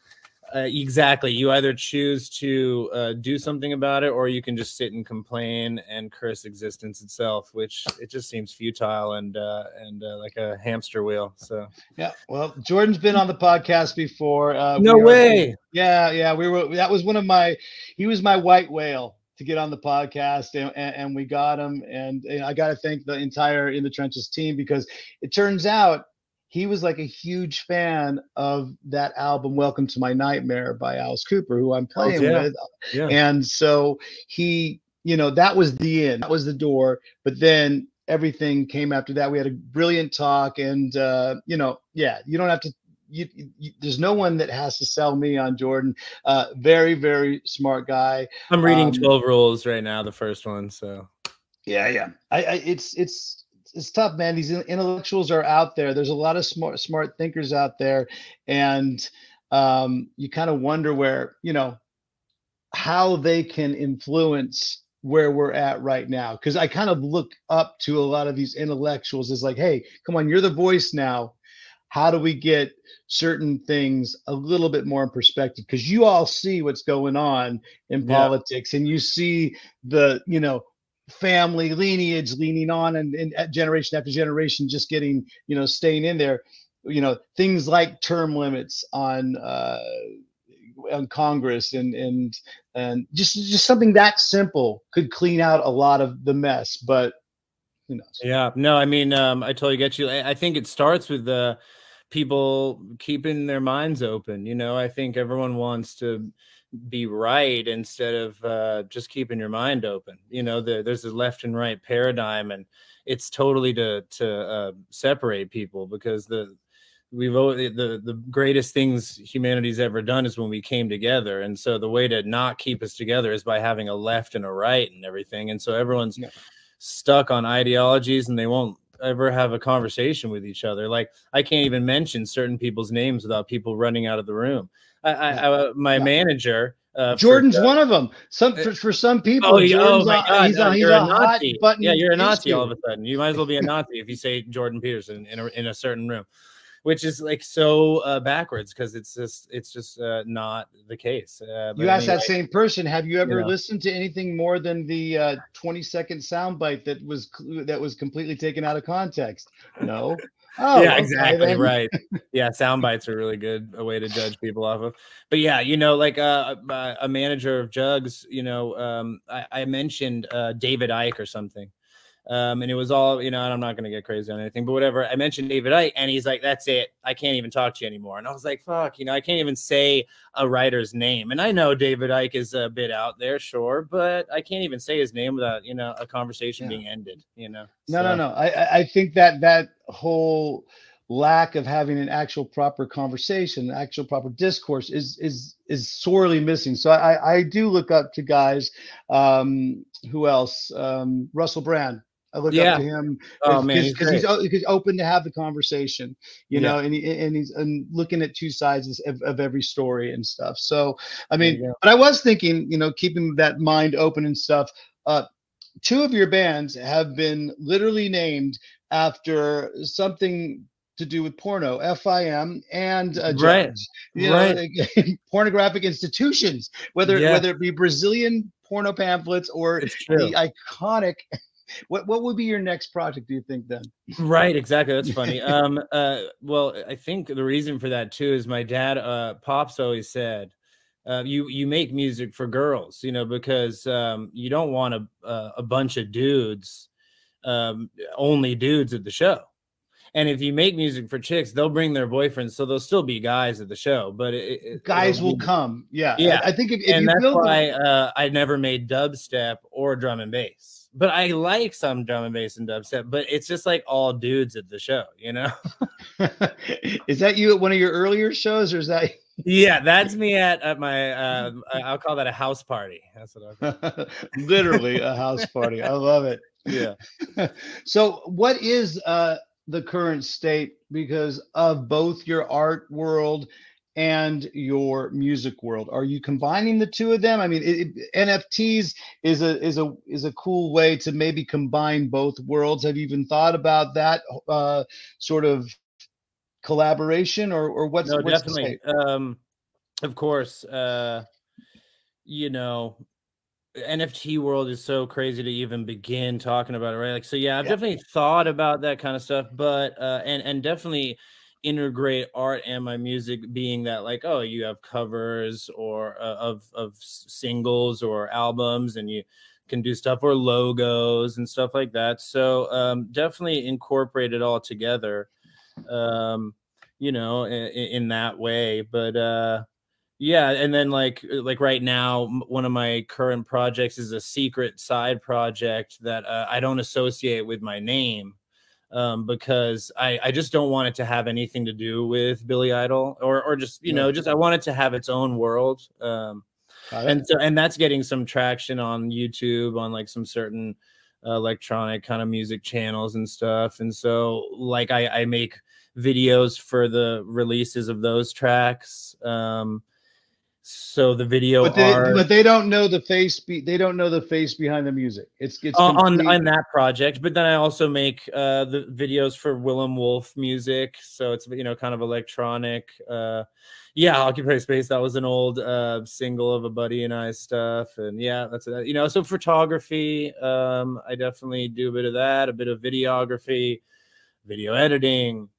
uh, exactly you either choose to uh, do something about it or you can just sit and complain and curse existence itself which it just seems futile and uh, and uh, like a hamster wheel so Yeah. Well, Jordan's been on the podcast before. Uh, no we way Yeah, yeah. We were. That was one of my. He was my white whale to get on the podcast, and, and, and we got him. And, and I got to thank the entire In the Trenches team because it turns out he was like a huge fan of that album, "Welcome to My Nightmare" by Alice Cooper, who I'm playing yeah. with. yeah And so he, you know, that was the end. That was the door. But then everything came after that. We had a brilliant talk, and uh, you know, yeah, you don't have to. You, you, there's no one that has to sell me on Jordan. Uh, very, very smart guy. i'm reading um, 12 rules right now the first one so Yeah, yeah. I, I it's it's it's tough, man. These intellectuals are out there. There's a lot of smart smart thinkers out there, and um, you kind of wonder where you know how they can influence where we're at right now. Because I kind of look up to a lot of these intellectuals as like, hey, come on, you're the voice now. How do we get certain things a little bit more in perspective? Because you all see what's going on in yeah. politics, and you see the you know family lineage leaning on and, and generation after generation just getting you know staying in there you know things like term limits on uh on congress and and and just just something that simple could clean out a lot of the mess but who knows yeah no i mean um i totally get you i, I think it starts with the people keeping their minds open you know i think everyone wants to be right instead of uh, just keeping your mind open. You know, the, there's a left and right paradigm, and it's totally to to uh, separate people because the we've the the greatest things humanity's ever done is when we came together, and so the way to not keep us together is by having a left and a right and everything, and so everyone's yeah. stuck on ideologies and they won't ever have a conversation with each other. Like I can't even mention certain people's names without people running out of the room. I, I, I my yeah. manager. Uh, Jordan's for, one of them. Some for, for some people, oh, oh my God, he's, no, a, he's a, a Nazi. Yeah, you're a Nazi all of a sudden. You might as well be a Nazi if you say Jordan Peterson in a, in a certain room, which is like so uh, backwards because it's just it's just uh, not the case. Uh, you asked anyway, that same person, have you ever you know. listened to anything more than the uh, 20 second soundbite that was that was completely taken out of context? No. Oh, yeah, exactly right. Yeah, sound bites are really good a way to judge people off of. But yeah, you know, like uh, a manager of Juggs, you know, um, I, I mentioned uh, David Icke or something, um, and it was all, you know, and I'm not going to get crazy on anything, but whatever. I mentioned David Icke, and he's like, "That's it. I can't even talk to you anymore." And I was like, "Fuck," you know, I can't even say a writer's name. And I know David Icke is a bit out there, sure, but I can't even say his name without, you know, a conversation yeah. being ended. You know. No, so. no, no. I I think that that whole lack of having an actual proper conversation, actual proper discourse is is is sorely missing. So I I do look up to guys. Um, who else? Um, Russell Brand I look yeah. up to him oh, because he's, he's, open to have the conversation, you yeah. know, and, he, and he's and looking at two sides of, of every story and stuff. So, I mean, but I was thinking, you know, keeping that mind open and stuff. Uh, two of your bands have been literally named after something to do with porno, FIM and uh, right, you know, right. pornographic institutions, whether yeah. whether it be Brazilian porno pamphlets or the iconic what what would be your next project do you think then right exactly that's funny um uh well i think the reason for that too is my dad uh pops always said uh, you you make music for girls you know because um you don't want a a, a bunch of dudes um only dudes at the show and if you make music for chicks, they'll bring their boyfriends, so there'll still be guys at the show. But it, it, guys will come, yeah, yeah. I, I think if, if and that's why uh, I never made dubstep or drum and bass but I like some drum and bass and dubstep, but it's just like all dudes at the show, you know? is that you at one of your earlier shows or is that? yeah, that's me at, at my, uh, I'll call that a house party. That's what I'll Literally a house party. I love it. Yeah. so what is, uh, the current state because of both your art world and your music world. Are you combining the two of them? I mean it, it, nfts is a is a is a cool way to maybe combine both worlds. Have you even thought about that uh sort of collaboration or or what's, no, what's definitely. um of course uh you know NFT world is so crazy to even begin talking about it, right? Like, so yeah, I've yeah. definitely thought about that kind of stuff, but uh, and and definitely integrate art and my music being that like oh you have covers or uh, of of singles or albums and you can do stuff or logos and stuff like that. So um, definitely incorporate it all together um, you know in, in, that way. But uh yeah and then like like right now one of my current projects is a secret side project that uh, i don't associate with my name um, because I, I just don't want it to have anything to do with Billy Idol or or just you know just I want it to have its own world. Um, and so and that's getting some traction on YouTube on like some certain electronic kind of music channels and stuff. And so, like, I, I make videos for the releases of those tracks. Um, so the video but they, but they don't know the face be, they don't know the face behind the music. It's it's on on that project. But then i also make uh the videos for willem wolfe music. So it's you know kind of electronic uh yeah occupy space. That was an old uh single of a buddy and i stuff. And yeah that's it you know so photography um i definitely do a bit of that a bit of videography video editing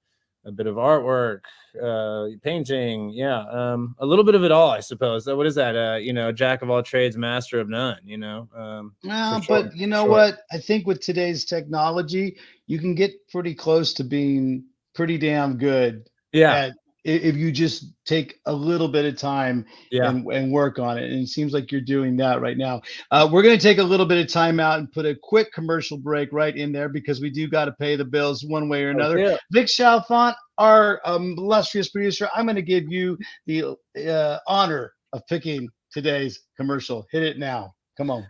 a bit of artwork, uh, painting, yeah, um, a little bit of it all, I suppose. What is that? Uh, you know, jack of all trades, master of none. You know. Um, well, sure, but you know sure. what? I think with today's technology, you can get pretty close to being pretty damn good yeah, at if you just take a little bit of time yeah. and, and work on it. And it seems like you're doing that right now. Uh, we're going to take a little bit of time out and put a quick commercial break right in there because we do got to pay the bills one way or another. Yeah. Vic Chalfant, our um, illustrious producer, I'm going to give you the uh, honor of picking today's commercial. Hit it now. Come on.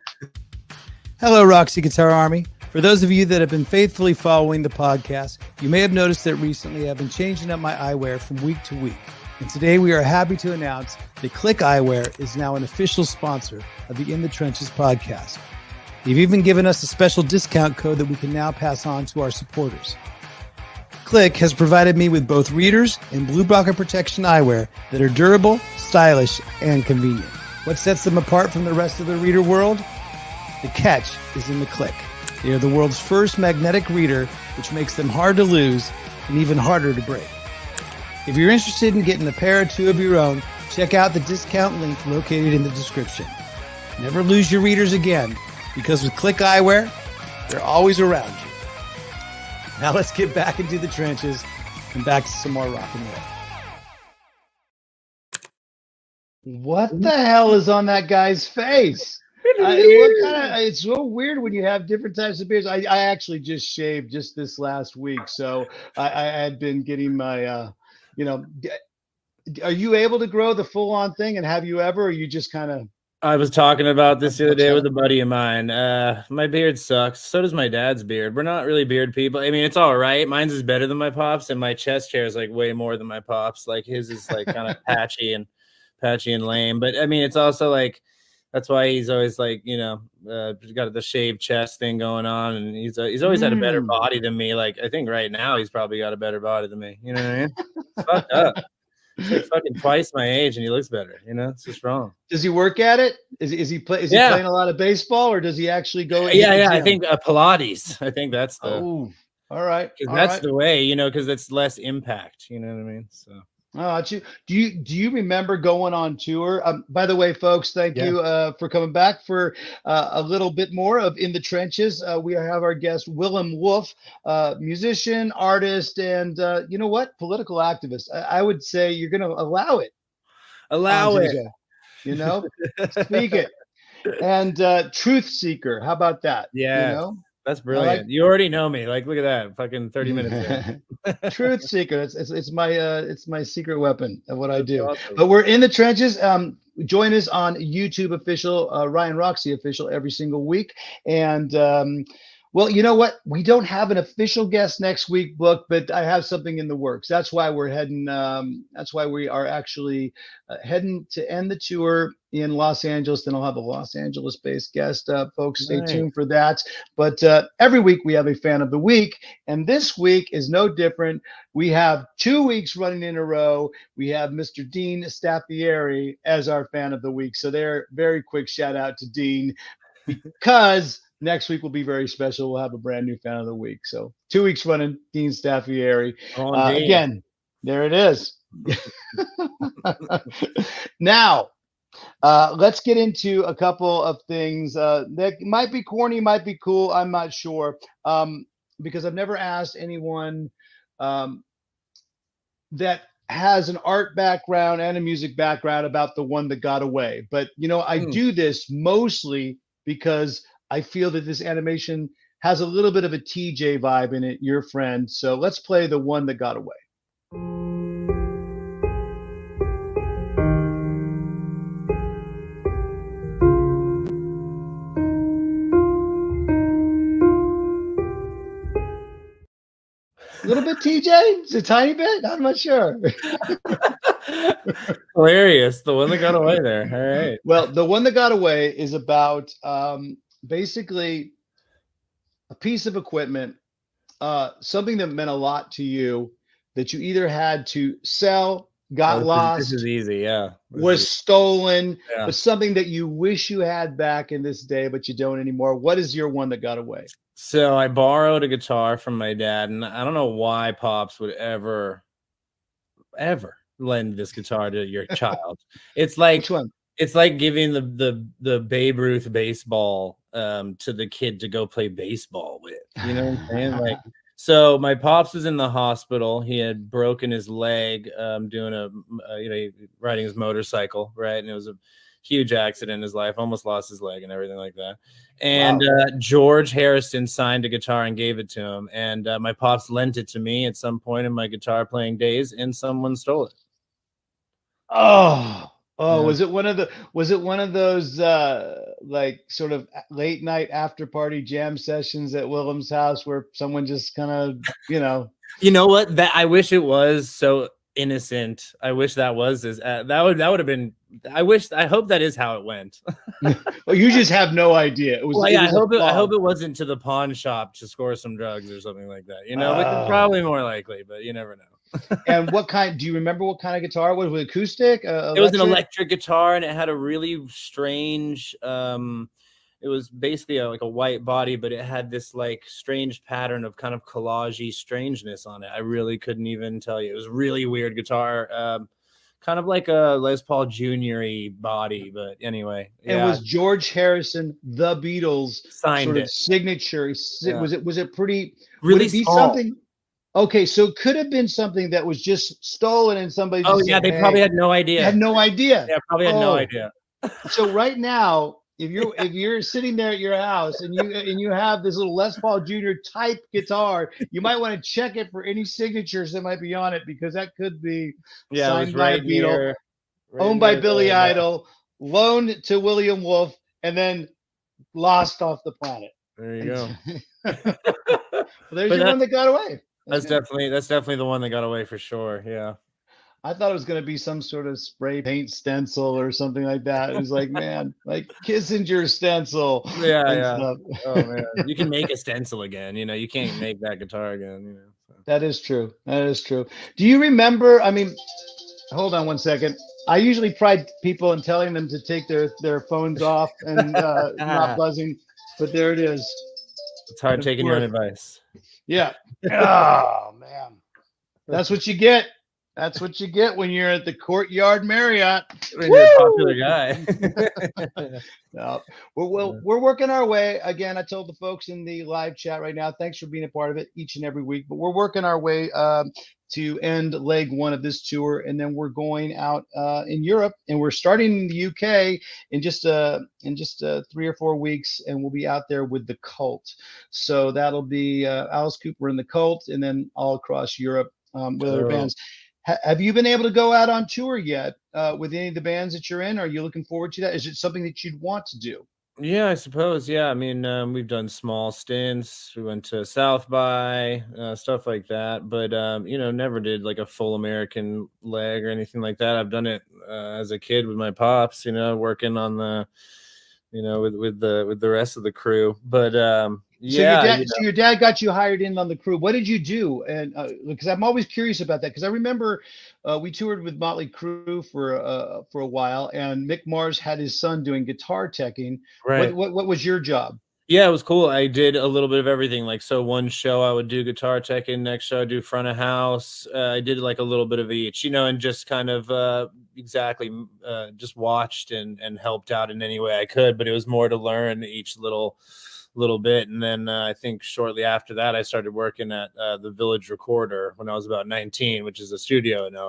Hello, Roxie Guitar Army. For those of you that have been faithfully following the podcast, you may have noticed that recently I've been changing up my eyewear from week to week. And today we are happy to announce that CliC Eyewear is now an official sponsor of the In the Trenches podcast. They've even given us a special discount code that we can now pass on to our supporters. CliC has provided me with both readers and blue blocker protection eyewear that are durable, stylish, and convenient. What sets them apart from the rest of the reader world? The catch is in the click. They are the world's first magnetic reader, which makes them hard to lose and even harder to break. If you're interested in getting a pair or two of your own, check out the discount link located in the description. Never lose your readers again, because with CliC Eyewear, they're always around you. Now let's get back into the trenches and back to some more rock and roll. What the hell is on that guy's face? I, kind of, it's so weird when you have different types of beards. I, I actually just shaved just this last week, so I, I had been getting my, uh, you know, are you able to grow the full on thing? And have you ever? Or you just kind of I was talking about this the other day with a buddy of mine. Uh, my beard sucks. So does my dad's beard. We're not really beard people. I mean, it's all right. Mine's is better than my pops, and my chest hair is like way more than my pops. Like his is like kind of patchy and patchy and lame. But I mean, it's also like that's why he's always like you know uh, got the shaved chest thing going on, and he's uh, he's always had a better Mm. body than me. Like I think right now he's probably got a better body than me. You know what I mean? Fucked up. He's like fucking twice my age, and he looks better. You know, it's just wrong. does he work at it? Is, is he play? Is he playing a lot of baseball, or does he actually go? into yeah, yeah. I think uh, Pilates. I think that's the Oh, all right. 'cause all that's right. the way, you know, because it's less impact. You know what I mean? So Oh. Do you do you remember going on tour? Um, by the way, folks, thank Yeah. you uh, for coming back for uh, a little bit more of in the trenches. Uh, we have our guest Willem Wolfe, uh, musician, artist, and uh, you know what, political activist. I, I would say you're going to allow it. allow on it. You know, speak it. And uh, truth seeker. How about that? Yeah. You know? That's brilliant. you already know me. Like, look at that. Fucking 30 minutes. truth seeker. It's, it's it's my uh it's my secret weapon of what I do. awesome. But we're in the trenches. Um, join us on YouTube official, uh, Ryan Roxie official every single week. And um, well, you know what? We don't have an official guest next week book, but I have something in the works. That's why we're heading. Um, that's why we are actually uh, heading to end the tour in Los Angeles. Then I'll have a Los Angeles-based guest. Uh, folks, stay Nice. tuned for that. But uh, every week we have a fan of the week, and this week is no different. We have two weeks running in a row. We have Mr. Dean Staffieri as our fan of the week. So there, very quick shout out to Dean because next week will be very special. We'll have a brand new fan of the week. So two weeks running, Dean Staffieri. On Uh, again, there it is. now, uh, let's get into a couple of things uh, that might be corny, might be cool. I'm not sure um, because I've never asked anyone um, that has an art background and a music background about the one that got away. But you know, I Hmm. do this mostly because I feel that this animation has a little bit of a TJ vibe in it, your friend. So let's play the one that got away. A little bit, TJ? It's a tiny bit? I'm not sure. Hilarious. The one that got away there. All right. Well, the one that got away is about um, basically a piece of equipment, uh, something that meant a lot to you that you either had to sell, got Oh, this is- lost, This is easy. Yeah. This was is- stolen, Yeah. but something that you wish you had back in this day, but you don't anymore. What is your one that got away? So I borrowed a guitar from my dad, and I don't know why Pops would ever, ever lend this guitar to your child. It's like it's like giving the the the Babe Ruth baseball um to the kid to go play baseball with. You know what I'm saying? Like so my pops was in the hospital. He had broken his leg um doing a uh, you know riding his motorcycle, right? And it was a huge accident in his life, almost lost his leg and everything like that. And uh, George Harrison signed a guitar and gave it to him. And uh, my pops lent it to me at some point in my guitar playing days, and someone stole it. Oh, oh, Yeah. was it one of the was it one of those uh like sort of late night after party jam sessions at Willem's house where someone just kind of, you know, You know what? That I wish it was so innocent. I wish that was as uh, that would that would have been. I wish. I hope that is how it went. well, you just have no idea. It was, well, yeah. I was a hope it, I hope it wasn't to the pawn shop to score some drugs or something like that. You know, Oh. probably more likely, but you never know. And what kind do you remember what kind of guitar it was? Was it acoustic? Uh, it was an electric? guitar and it had a really strange um it was basically a, like a white body but it had this like strange pattern of kind of collagey strangeness on it i really couldn't even tell you it was really weird guitar um kind of like a les paul junior body but anyway yeah, was George Harrison the Beatles signed sort it of signature? Yeah. Was it was it pretty really it be small. something okay so it could have been something that was just stolen and somebody oh yeah said, they "Hey," probably had no idea had no idea yeah probably had no Oh. idea so right now if you're if you're sitting there at your house and you and you have this little Les Paul Jr. type guitar, you might want to check it for any signatures that might be on it because that could be yeah Signed by a right Beatle, near, right owned by Billy uh, Idol, loaned to William Wolfe, and then lost off the planet. there you go well, there's But your one that got away. That's definitely that's definitely the one that got away for sure yeah I thought it was going to be some sort of spray paint stencil or something like that. It was like, man, like Kissinger stencil. Yeah, yeah. stuff. Oh man, you can make a stencil again. You know, you can't make that guitar again. You know. so. That is true. That is true. Do you remember? I mean, hold on one second. I usually pride people in telling them to take their their phones off and uh, not buzzing, but there it is. It's hard taking your own advice. Yeah. Oh man, that's what you get. That's what you get when you're at the Courtyard Marriott. When you're a popular guy. No, we're well, Yeah. we're working our way. Again, I told the folks in the live chat right now. Thanks for being a part of it each and every week. But we're working our way um, to end leg one of this tour, and then we're going out uh, in Europe, and we're starting in the UK in just uh in just uh, three or four weeks, and we'll be out there with the Cult. So that'll be uh, Alice Cooper and the Cult, and then all across Europe um, with other bands. Ha- have you been able to go out on tour yet uh, with any of the bands that you're in? Are you looking forward to that? Is it something that you'd want to do? yeah, I suppose. Yeah, I mean, um, we've done small stints. We went to South by uh, stuff like that, but um, you know, never did like a full American leg or anything like that. I've done it uh, as a kid with my pops. You know, working on the, you know, with with the with the rest of the crew. But um, So yeah, your dad, you so your dad got you hired in on the crew. What did you do? And uh, because I'm always curious about that, because I remember uh, we toured with Motley Crue for uh, for a while, and Mick Mars had his son doing guitar teching. right. What, what what was your job? Yeah, it was cool. I did a little bit of everything. Like, so one show I would do guitar teching, next show I do front of house. Uh, I did like a little bit of each, you know, and just kind of uh, exactly uh, just watched and and helped out in any way I could. But it was more to learn each little little bit. And then uh, I think shortly after that, I started working at uh, the Village Recorder when I was about 19, which is a studio in LA.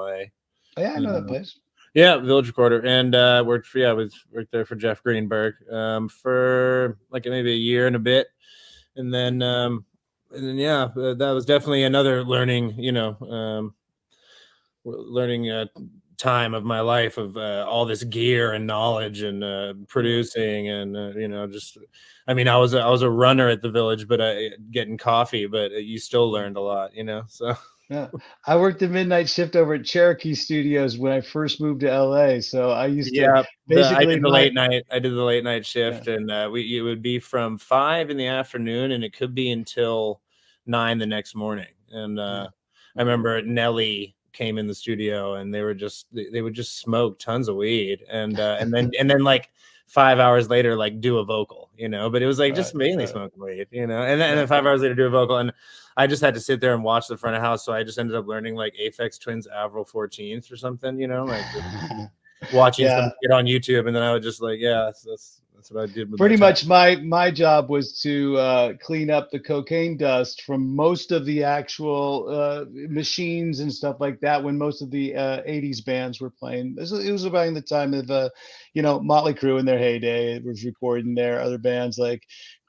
Oh, yeah, I know that Mhm. place. Yeah, Village Recorder, and uh, worked for yeah, I was worked there for Jeff Greenberg um, for like maybe a year and a bit, and then um, and then yeah, uh, that was definitely another learning, you know, um, learning uh, time of my life of uh, all this gear and knowledge and uh, producing and uh, you know just I mean I was a, I was a runner at the village but I getting coffee but you still learned a lot you know so. Yeah. I worked the midnight shift over at Cherokee Studios when I first moved to LA so I used to yeah basically the, I did the late night I did the late night shift and uh, we it would be from five in the afternoon and it could be until nine the next morning. And uh, I remember Nelly came in the studio and they were just they, would just smoke tons of weed and uh, and then and then like five hours later like do a vocal you know? But it was like just Right, mainly right. smoking weed you know? And then, and then five hours later do a vocal. And I just had to sit there and watch the front of house. So I just ended up learning like Aphex Twin's Avril 14th or something you know? Like watching Yeah. some on YouTube. And then I would just like yeah that's that's, that's what I did with pretty much my my job was to uh, clean up the cocaine dust from most of the actual uh, machines and stuff like that when most of the uh, 80s bands were playing. It was around the time of uh, you know motley crue in their heyday it was recording there other bands like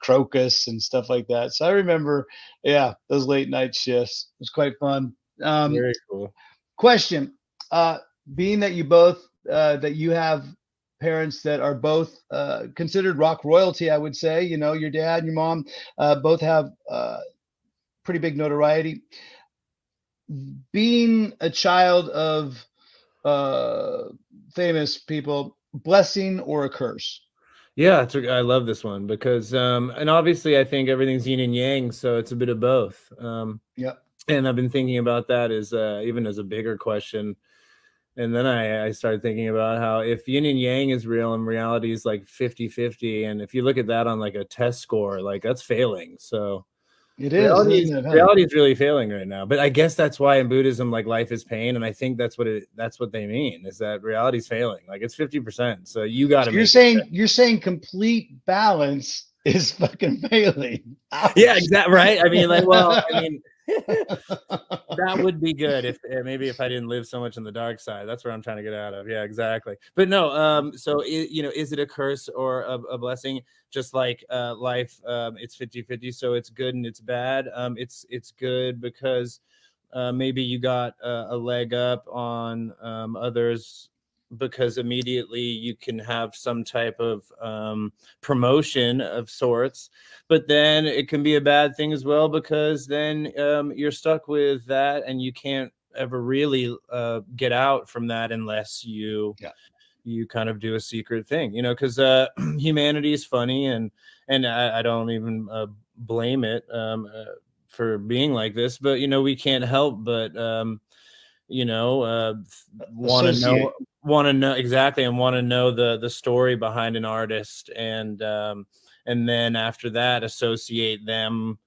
Krokus and stuff like that. So i remember yeah those late night shifts. It was quite fun. Um, very cool. question uh being that you both uh that you have parents that are both uh considered rock royalty i would say you know your dad and your mom uh both have uh pretty big notoriety being a child of uh famous people blessing or a curse Yeah, it's a, I love this one because, um, and obviously, I think everything's yin and yang, so it's a bit of both. Um, Yep. And I've been thinking about that as uh, even as a bigger question, and then I, I started thinking about how if yin and yang is real and reality is like 50-50, and if you look at that on like a test score, like that's failing. So it is reality, isn't it, huh? reality is really failing right now. But I guess that's why in Buddhism, like life is pain, and I think that's what it that's what they mean is that reality's failing. Like it's fifty percent. So you got to. you're saying you're saying complete balance is fucking failing yeah exactly right i mean like well i mean that would be good if eh, maybe if i didn't live so much on the dark side. That's where i'm trying to get out of. Yeah exactly. But no um so i you know is it a curse or a, a blessing? Just like uh life um it's 50 50 so it's good and it's bad. Um it's it's good because uh, maybe you got uh, a leg up on um, others because immediately you can have some type of um, promotion of sorts but then it can be a bad thing as well because then um, you're stuck with that and you can't ever really uh, get out from that unless you Yeah. you kind of do a secret thing you know because uh, humanity is funny and and i, I don't even uh, blame it um, uh, for being like this but you know we can't help but um, you know uh, want to know want to know exactly and want to know the the story behind an artist and um and then after that associate them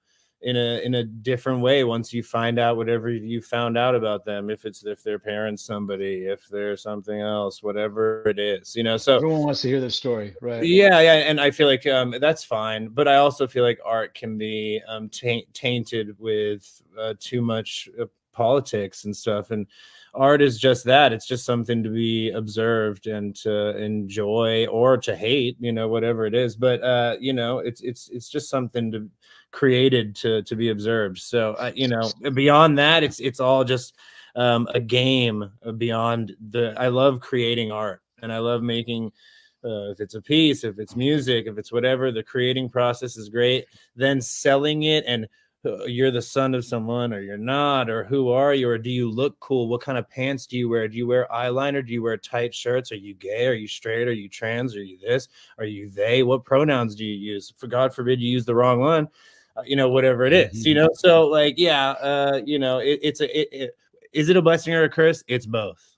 in a in a different way once you find out whatever you found out about them if it's if their parents somebody if they're something else whatever it is you know so everyone wants to hear this story right. Yeah yeah and i feel like um that's fine but i also feel like art can be um taint, tainted with uh, too much uh, politics and stuff and art is just that. It's just something to be observed and to enjoy or to hate you know whatever it is. But uh you know it's it's it's just something to created to to be observed. So uh, you know beyond that it's it's all just um a game beyond the i love creating art and i love making uh, if it's a piece, if it's music, if it's whatever, the creating process is great. Then selling it and you're the son of someone or you're not, or who are you, or do you look cool? What kind of pants do you wear? Do you wear eyeliner? Do you wear tight shirts? Are you gay? Are you straight? Are you trans? Are you this? Are you they? What pronouns do you use? For God forbid you use the wrong one, uh, you know, whatever it is, you know? So, like, yeah, uh, you know, it, it's a, it, it, is it a blessing or a curse? It's both.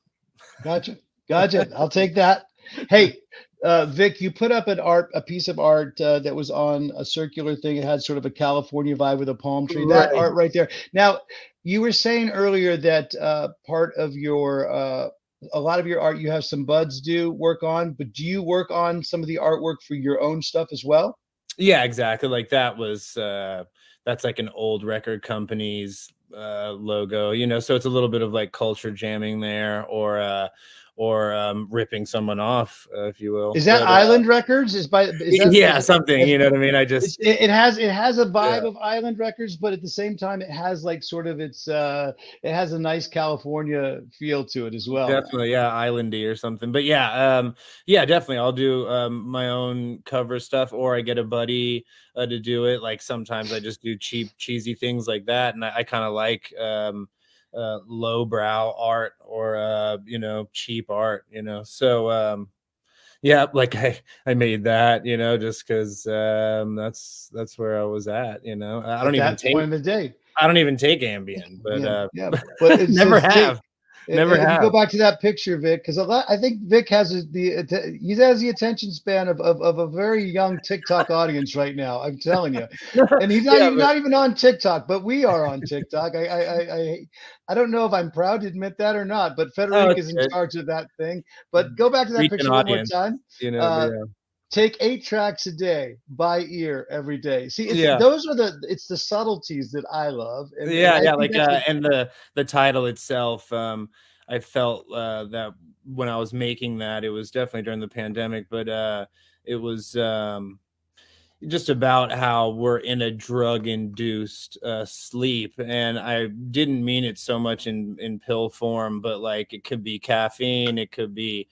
Gotcha. Gotcha. I'll take that. Hey, uh, Vic, you put up an art, a piece of art uh, that was on a circular thing. It had sort of a California vibe with a palm tree. That art right there. Now, you were saying earlier that uh, part of your, uh, a lot of your art, you have some buds do work on, but do you work on some of the artwork for your own stuff as well? Yeah, exactly. Like that was uh that's like an old record company's uh logo, you know, so it's a little bit of like culture jamming there or uh or um, ripping someone off, uh, if you will. Is that But, Island Records? Is by is that, yeah, something. You know what I mean? I just it, it has it has a vibe Yeah. of Island Records, but at the same time, it has like sort of its uh, it has a nice California feel to it as well. definitely yeah islandy or something but yeah um yeah definitely i'll do um my own cover stuff or i get a buddy uh, to do it like sometimes i just do cheap cheesy things like that and i, I kind of like um uh lowbrow art or uh you know cheap art you know? So um yeah like i i made that you know just because um that's that's where i was at you know? I don't even that take point of the day. i don't even take ambien but yeah, uh yeah, but it's, never have Never if you go back to that picture, Vic, because I think Vic has the he has the attention span of, of, of a very young TikTok audience right now. I'm telling you, and he's not Yeah, even, but- not even on TikTok, but we are on TikTok. I I, I I I don't know if I'm proud to admit that or not, but Federic is in Oh, okay. charge of that thing. But go back to that Reach picture one more time. you know uh, yeah. Take eight tracks a day by ear every day. See, it's, Yeah. those are the it's the subtleties that I love. and- and yeah I yeah like uh, and the the title itself um i felt uh that when i was making that it was definitely during the pandemic but uh it was um just about how we're in a drug induced uh sleep and i didn't mean it so much in in pill form but like it could be caffeine it could be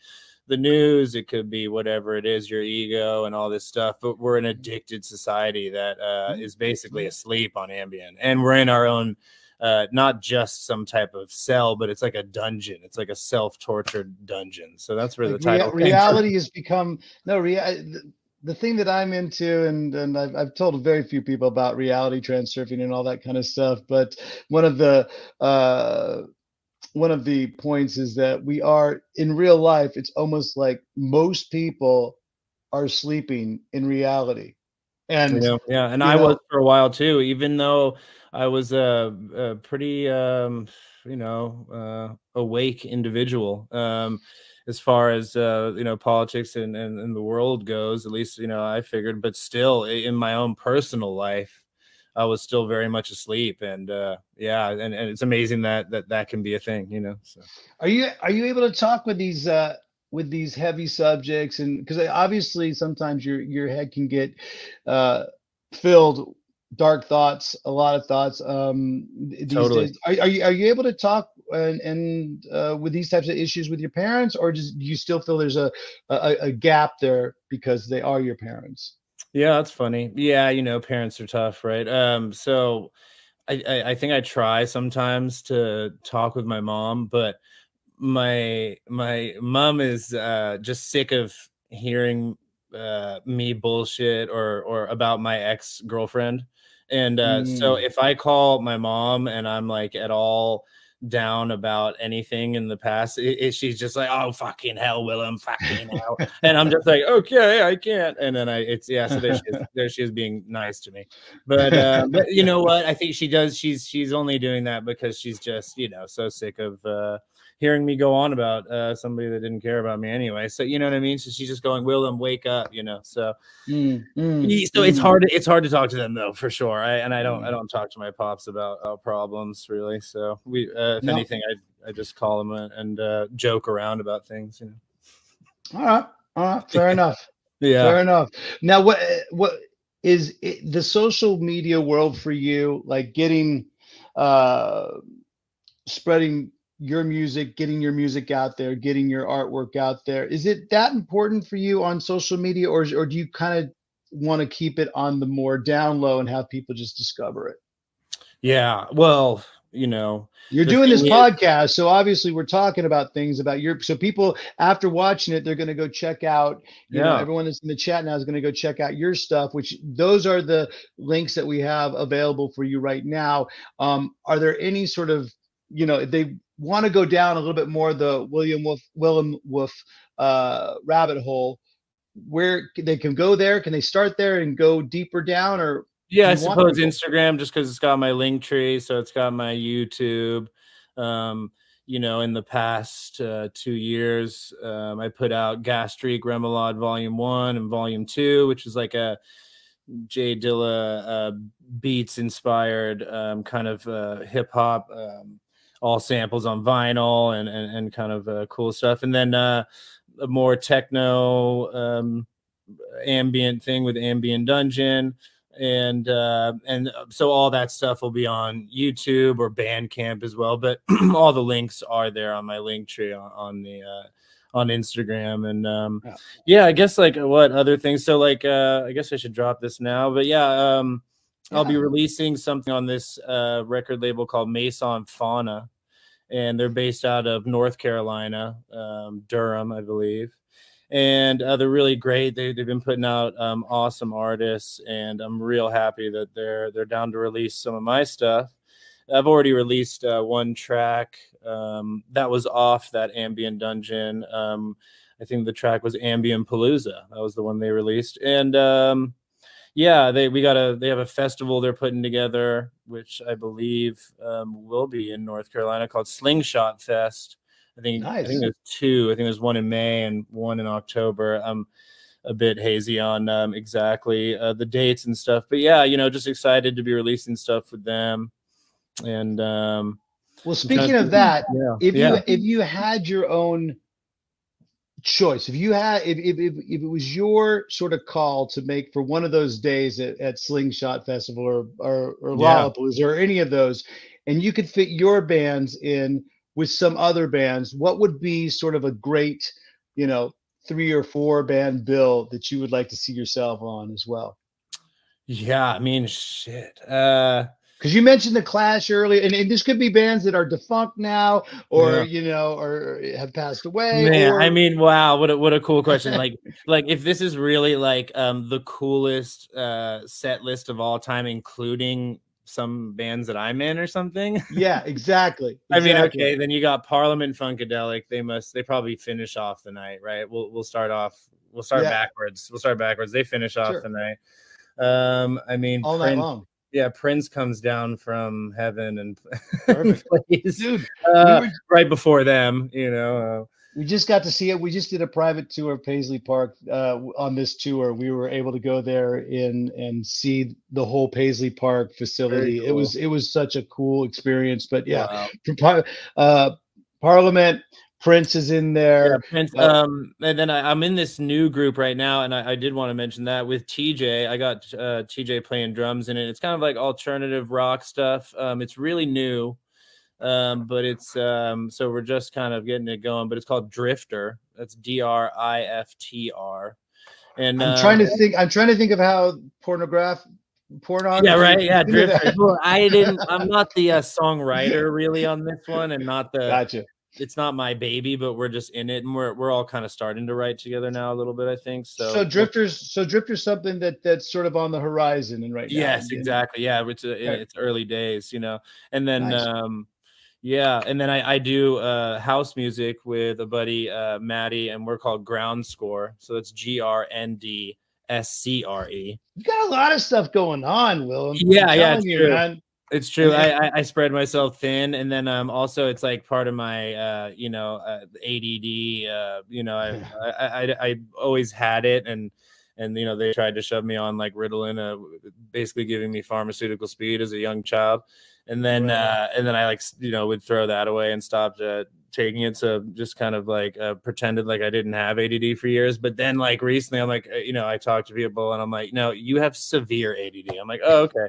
the news it could be whatever it is your ego and all this stuff but we're an addicted society that uh, is basically asleep on ambien. And we're in our own uh, not just some type of cell but it's like a dungeon. It's like a self-tortured dungeon. So that's where like the rea- title came from. reality has become no rea- the, the thing that i'm into and and I've, I've told very few people about reality transurfing and all that kind of stuff but one of the uh one of the points is that we are in real life it's almost like most people are sleeping in reality and yeah, yeah. and i know- was for a while too even though i was a, a pretty um you know uh awake individual um as far as uh you know politics and, and and the world goes at least you know i figured but still in my own personal life i was still very much asleep and uh yeah and, and it's amazing that that that can be a thing you know so Are you are you able to talk with these uh with these heavy subjects and because obviously sometimes your your head can get uh filled dark thoughts a lot of thoughts um these Totally. days. Are, are you are you able to talk and and uh, with these types of issues with your parents or just do you still feel there's a, a a gap there because they are your parents Yeah, that's funny. Yeah, you know, parents are tough, right? Um, so I, I, I think I try sometimes to talk with my mom, but my my mom is uh just sick of hearing uh me bullshit or or about my ex-girlfriend. And uh so Mm. if I call my mom and I'm like at all down about anything in the past, it, it- she's just like, "Oh fucking hell, Willem, fucking hell," and I'm just like, "Okay, I can't." And then I, it's yeah, so there she is, there she is being nice to me, but uh, but you know what? I think she does. She's she's only doing that because she's just you know so sick of uh, hearing me go on about uh, somebody that didn't care about me anyway. So you know what I mean. So she's just going, "Willem, wake up," you know. So Mm, mm, so it's mm. hard it's hard to talk to them though for sure I, and i don't i Mm. don't talk to my pops about uh, problems really so we uh, if No. anything i i just call them and, and uh, joke around about things you know all right all right fair enough yeah Fair enough. Now, what what is it, the social media world for you? Like getting, uh, spreading your music, getting your music out there, getting your artwork out there. Is it that important for you on social media, or or do you kind of want to keep it on the more down low and have people just discover it? yeah well you know You're doing this is- podcast, so obviously we're talking about things about your. So people after watching it, they're going to go check out. You know, Yeah. everyone that's in the chat now is going to go check out your stuff. Which those are the links that we have available for you right now. Um, are there any sort of, you know, if they want to go down a little bit more the William Wolfe, Willem Wolfe uh, rabbit hole? Where they can go there? Can they start there and go deeper down, or yeah i suppose instagram just because it's got my link tree so it's got my youtube um you know in the past uh, two years um, i put out gastric remoulade volume one and volume two which is like a J Dilla uh, beats inspired um, kind of uh, hip hop um, all samples on vinyl and and, and kind of uh, cool stuff. And then uh, a more techno um, ambient thing with Ambient Dungeon and uh, and so all that stuff will be on YouTube or Bandcamp as well. But all the links are there on my link tree on, on the uh, on Instagram. And um, yeah. yeah. I guess like what other things? So like uh, I guess I should drop this now. But yeah, um, yeah. I'll be releasing something on this uh, record label called Mason Fauna, and they're based out of North Carolina, um, Durham, I believe and uh, they're really great. They, they've been putting out um, awesome artists, and I'm real happy that they're they're down to release some of my stuff. I've already released uh, one track um, that was off that Ambient Dungeon. Um, I think the track was Ambient Palooza. That was the one they released, and um, yeah, they we got a they have a festival they're putting together, which I believe um, will be in North Carolina called Slingshot Fest I think nice. I think there's two. I think there's one in May and one in October. I'm a bit hazy on um, exactly uh, the dates and stuff, but yeah, you know, just excited to be releasing stuff with them. And um, well, speaking of that, yeah, if yeah. you if you had your own choice, if you had if, if if if it was your sort of call to make for one of those days at, at Slingshot Festival or or, or Lollapalooza yeah. or any of those, and you could fit your bands in with some other bands, what would be sort of a great, you know, three or four band bill that you would like to see yourself on as well? Yeah, I mean, shit. Uh, because you mentioned the Clash earlier, and, and, this could be bands that are defunct now, or yeah. you know, or have passed away. Man, or... I mean, wow, what a, what a cool question! like, like if this is really like um the coolest uh set list of all time, including some bands that I'm in or something. Yeah, exactly. I mean, okay, then you got Parliament Funkadelic. They must they probably finish off the night, right? We'll we'll start off. We'll start yeah. backwards. We'll start backwards. They finish off sure. the night. Um, I mean, all Prince, night long. Yeah, Prince comes down from heaven and plays, dude, uh, we were... right before them. You know. Uh, we just got to see it. We just did a private tour of Paisley Park uh, on this tour. We were able to go there in and see the whole Paisley Park facility. Cool. It was it was such a cool experience. But yeah, wow. uh, Parliament. Prince is in there. Yeah, Prince. Uh, um, and then I, am in this new group right now, and I, I, did want to mention that with TJ. I got uh, TJ playing drums in it. It's kind of like alternative rock stuff. Um, it's really new um, but it's um, so we're just kind of getting it going. But it's called Drifter. That's D R I F T R. And I'm uh, trying to think. I'm trying to think of how pornograph pornography. Yeah, right. Yeah, Drifter. I didn't. I'm not the uh, songwriter really on this one, and not the. Gotcha. It's not my baby, but we're just in it, and we're we're all kind of starting to write together now a little bit. I think so. So drifters, so drifters, something that that's sort of on the horizon and right now. Yes, exactly. Yeah, it's a, okay. it's early days, you know, and then nice. um yeah, and then I, I do uh, house music with a buddy, uh, Maddie, and we're called Ground Score. So it's G R N D S C R E. You got a lot of stuff going on, Will. Yeah, yeah, it's you. It's true. I, I, I spread myself thin, and then um also it's like part of my uh you know uh, ADD. Uh, you know I, I, I I always had it, and and you know they tried to shove me on like Ritalin, uh, basically giving me pharmaceutical speed as a young child and then right. uh, and then I like you know would throw that away and stopped uh, taking it. So just kind of like uh, pretended like I didn't have ADD for years. But then like recently, I'm like uh, you know I talked to people and I'm like no, you have severe ADD. I'm like oh okay.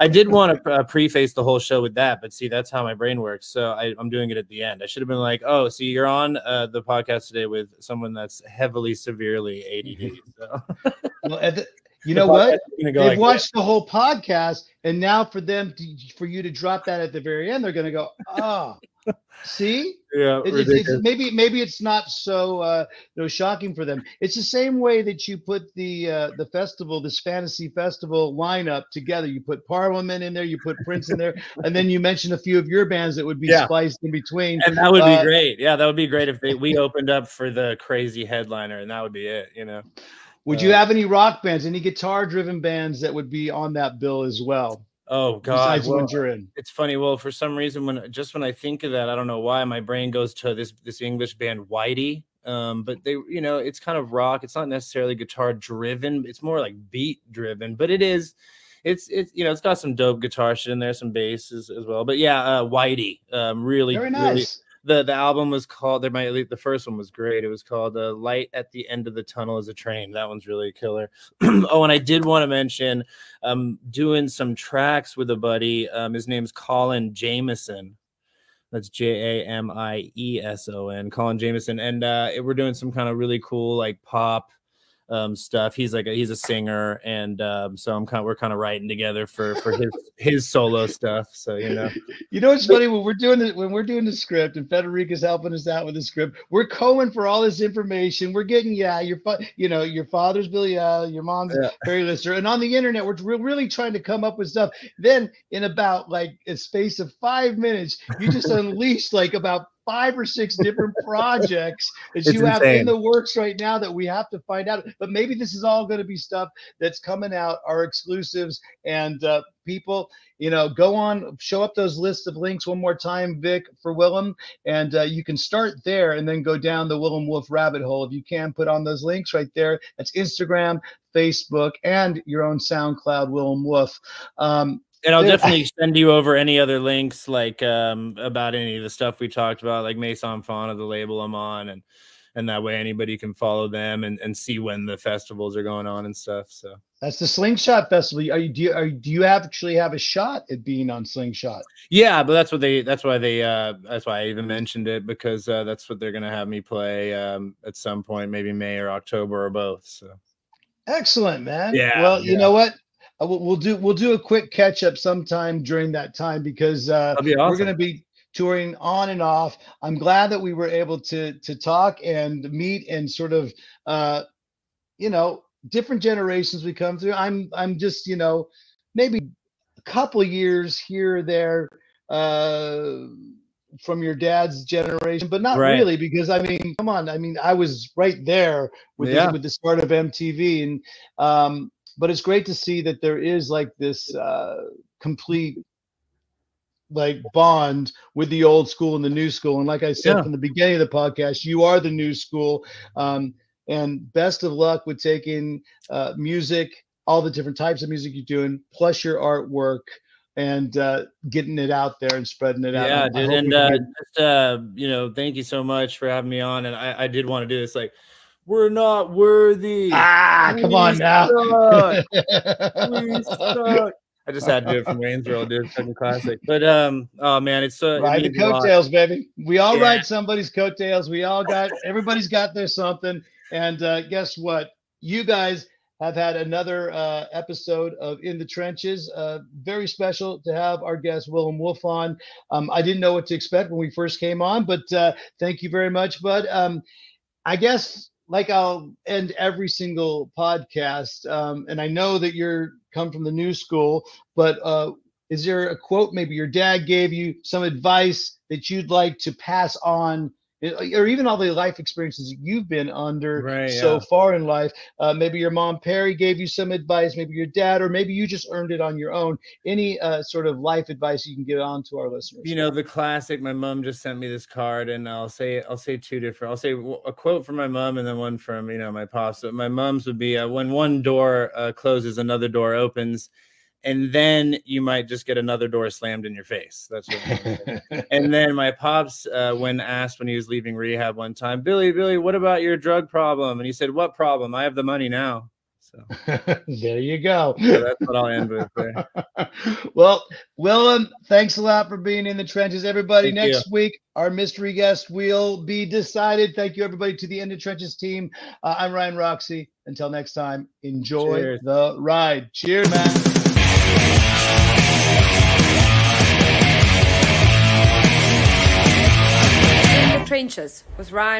I did want to uh, preface the whole show with that, but see that's how my brain works. So I, am doing it at the end. I should have been like oh see you're on uh, the podcast today with someone that's heavily severely ADD. So. well, you know what? They've like watched the whole podcast, and now for them to, for you to drop that at the very end, they're going to go, "Ah, oh, see, yeah, it, it's, it's, maybe maybe it's not so uh, you know shocking for them. It's the same way that you put the uh, the festival, this fantasy festival lineup together. You put Parliament in there, you put Prince in there, and then you mention a few of your bands that would be yeah. spliced in between. And that would be uh, great. Yeah, that would be great if they we opened up for the crazy headliner, and that would be it. You know. Would you uh, have any rock bands, any guitar driven bands that would be on that bill as well? Oh God! Besides well, you're in. It's funny. Well, for some reason, when just when I think of that, I don't know why my brain goes to this this English band Whitey. Um, but they, you know, it's kind of rock. It's not necessarily guitar driven. It's more like beat driven, but it is it's it's you know it's got some dope guitar shit in there, some basses as well. But yeah, uh, Whitey, um, really, Very really nice. The the album was called there might the first one was great. It was called uh, light at the end of the tunnel is a train. That one's really a killer. Oh and i did want to mention um doing some tracks with a buddy um his name's colin jamieson. That's j-a-m-i-e-s-o-n colin jamieson. And uh we're doing some kind of really cool like pop um stuff he's like a, he's a singer and um so i'm kind of we're kind of writing together for for his his solo stuff so you know You know what's funny when we're doing it when we're doing the script and Federica's helping us out with the script, we're combing for all this information. We're getting yeah, your you know your father's Billy Idol, your mom's Yeah. Perri Lister, and on the internet we're re- really trying to come up with stuff. Then in about like a space of five minutes, you just unleash like about five or six different projects that It's you have in the works right now that we have to find out. But maybe this is all going to be stuff that's coming out, our exclusives, and uh, people you know, go on, show up those lists of links one more time, Vic, for Willem, and uh, you can start there and then go down the Willem Wolfe rabbit hole. If you can, put on those links right there. That's Instagram, Facebook, and your own SoundCloud, Willem Wolfe. Um, and I'll Dude, definitely send you over any other links like um about any of the stuff we talked about, like Mason Fauna, the label I'm on, and and that way anybody can follow them and, and see when the festivals are going on and stuff. So that's the Slingshot Festival. Are you do you, are, do you actually have a shot at being on Slingshot? yeah, but that's what they that's why they uh that's why I even mentioned it because uh, that's what they're gonna have me play um at some point, maybe May or October or both. So Excellent, man. Yeah, Well, you know what? Uh, We'll, we'll do we'll do a quick catch up sometime during that time because uh, that'd we're going to be touring on and off. I'm glad that we were able to to talk and meet and sort of uh, you know different generations we come through. I'm I'm just you know maybe a couple years here or there uh, from your dad's generation, but not Right. really because I mean, come on, I mean, I was right there with Yeah. the, with the start of MTV, and um, but it's great to see that there is like this uh, complete like bond with the old school and the new school. And like I said Yeah. from the beginning of the podcast, you are the new school. Um, and best of luck with taking uh, music, all the different types of music you're doing, plus your artwork, and uh, getting it out there and spreading it out. Yeah, I dude, and uh, just uh, you know, thank you so much for having me on. And I, I did want to do this. Like, we're not worthy. ah, come on We now. suck. We suck. I just had to do it from Wayne's World, dude. Fucking classic. But um, oh man, it's so it ride the means a lot. coattails, baby. We all Yeah. ride somebody's coattails. We all got everybody's got their something. And uh, guess what? You guys have had another uh, episode of In the Trenches. Uh, very special to have our guest Willem Wolfe on. Um, I didn't know what to expect when we first came on, but uh, thank you very much, bud. Um, I guess like I'll end every single podcast, um, and I know that you're come from the new school, but uh, is there a quote maybe your dad gave you some advice that you'd like to pass on or even all the life experiences that you've been under Right, so yeah. far in life uh, maybe your mom Perri gave you some advice maybe your dad or maybe you just earned it on your own any uh, sort of life advice you can give on to our listeners You know, the classic. My mom just sent me this card, and I'll say I'll say two different. I'll say a quote from my mom, and then one from you know my pops. So my mom's would be uh, when one door uh, closes, another door opens, and then you might just get another door slammed in your face. That's what. and then my pops, uh, when asked when he was leaving rehab one time, Billy, Billy, what about your drug problem? And he said, What problem? I have the money now. So, there you go so that's what I'll end with. There. well, Willem, thanks a lot for being in the trenches. Everybody, Thank next week, our mystery guest will be decided. Thank you, everybody, to the In the Trenches team. Uh, I'm Ryan Roxie. Until next time, enjoy Cheers. the ride. Cheers, man. In the Trenches with Ryan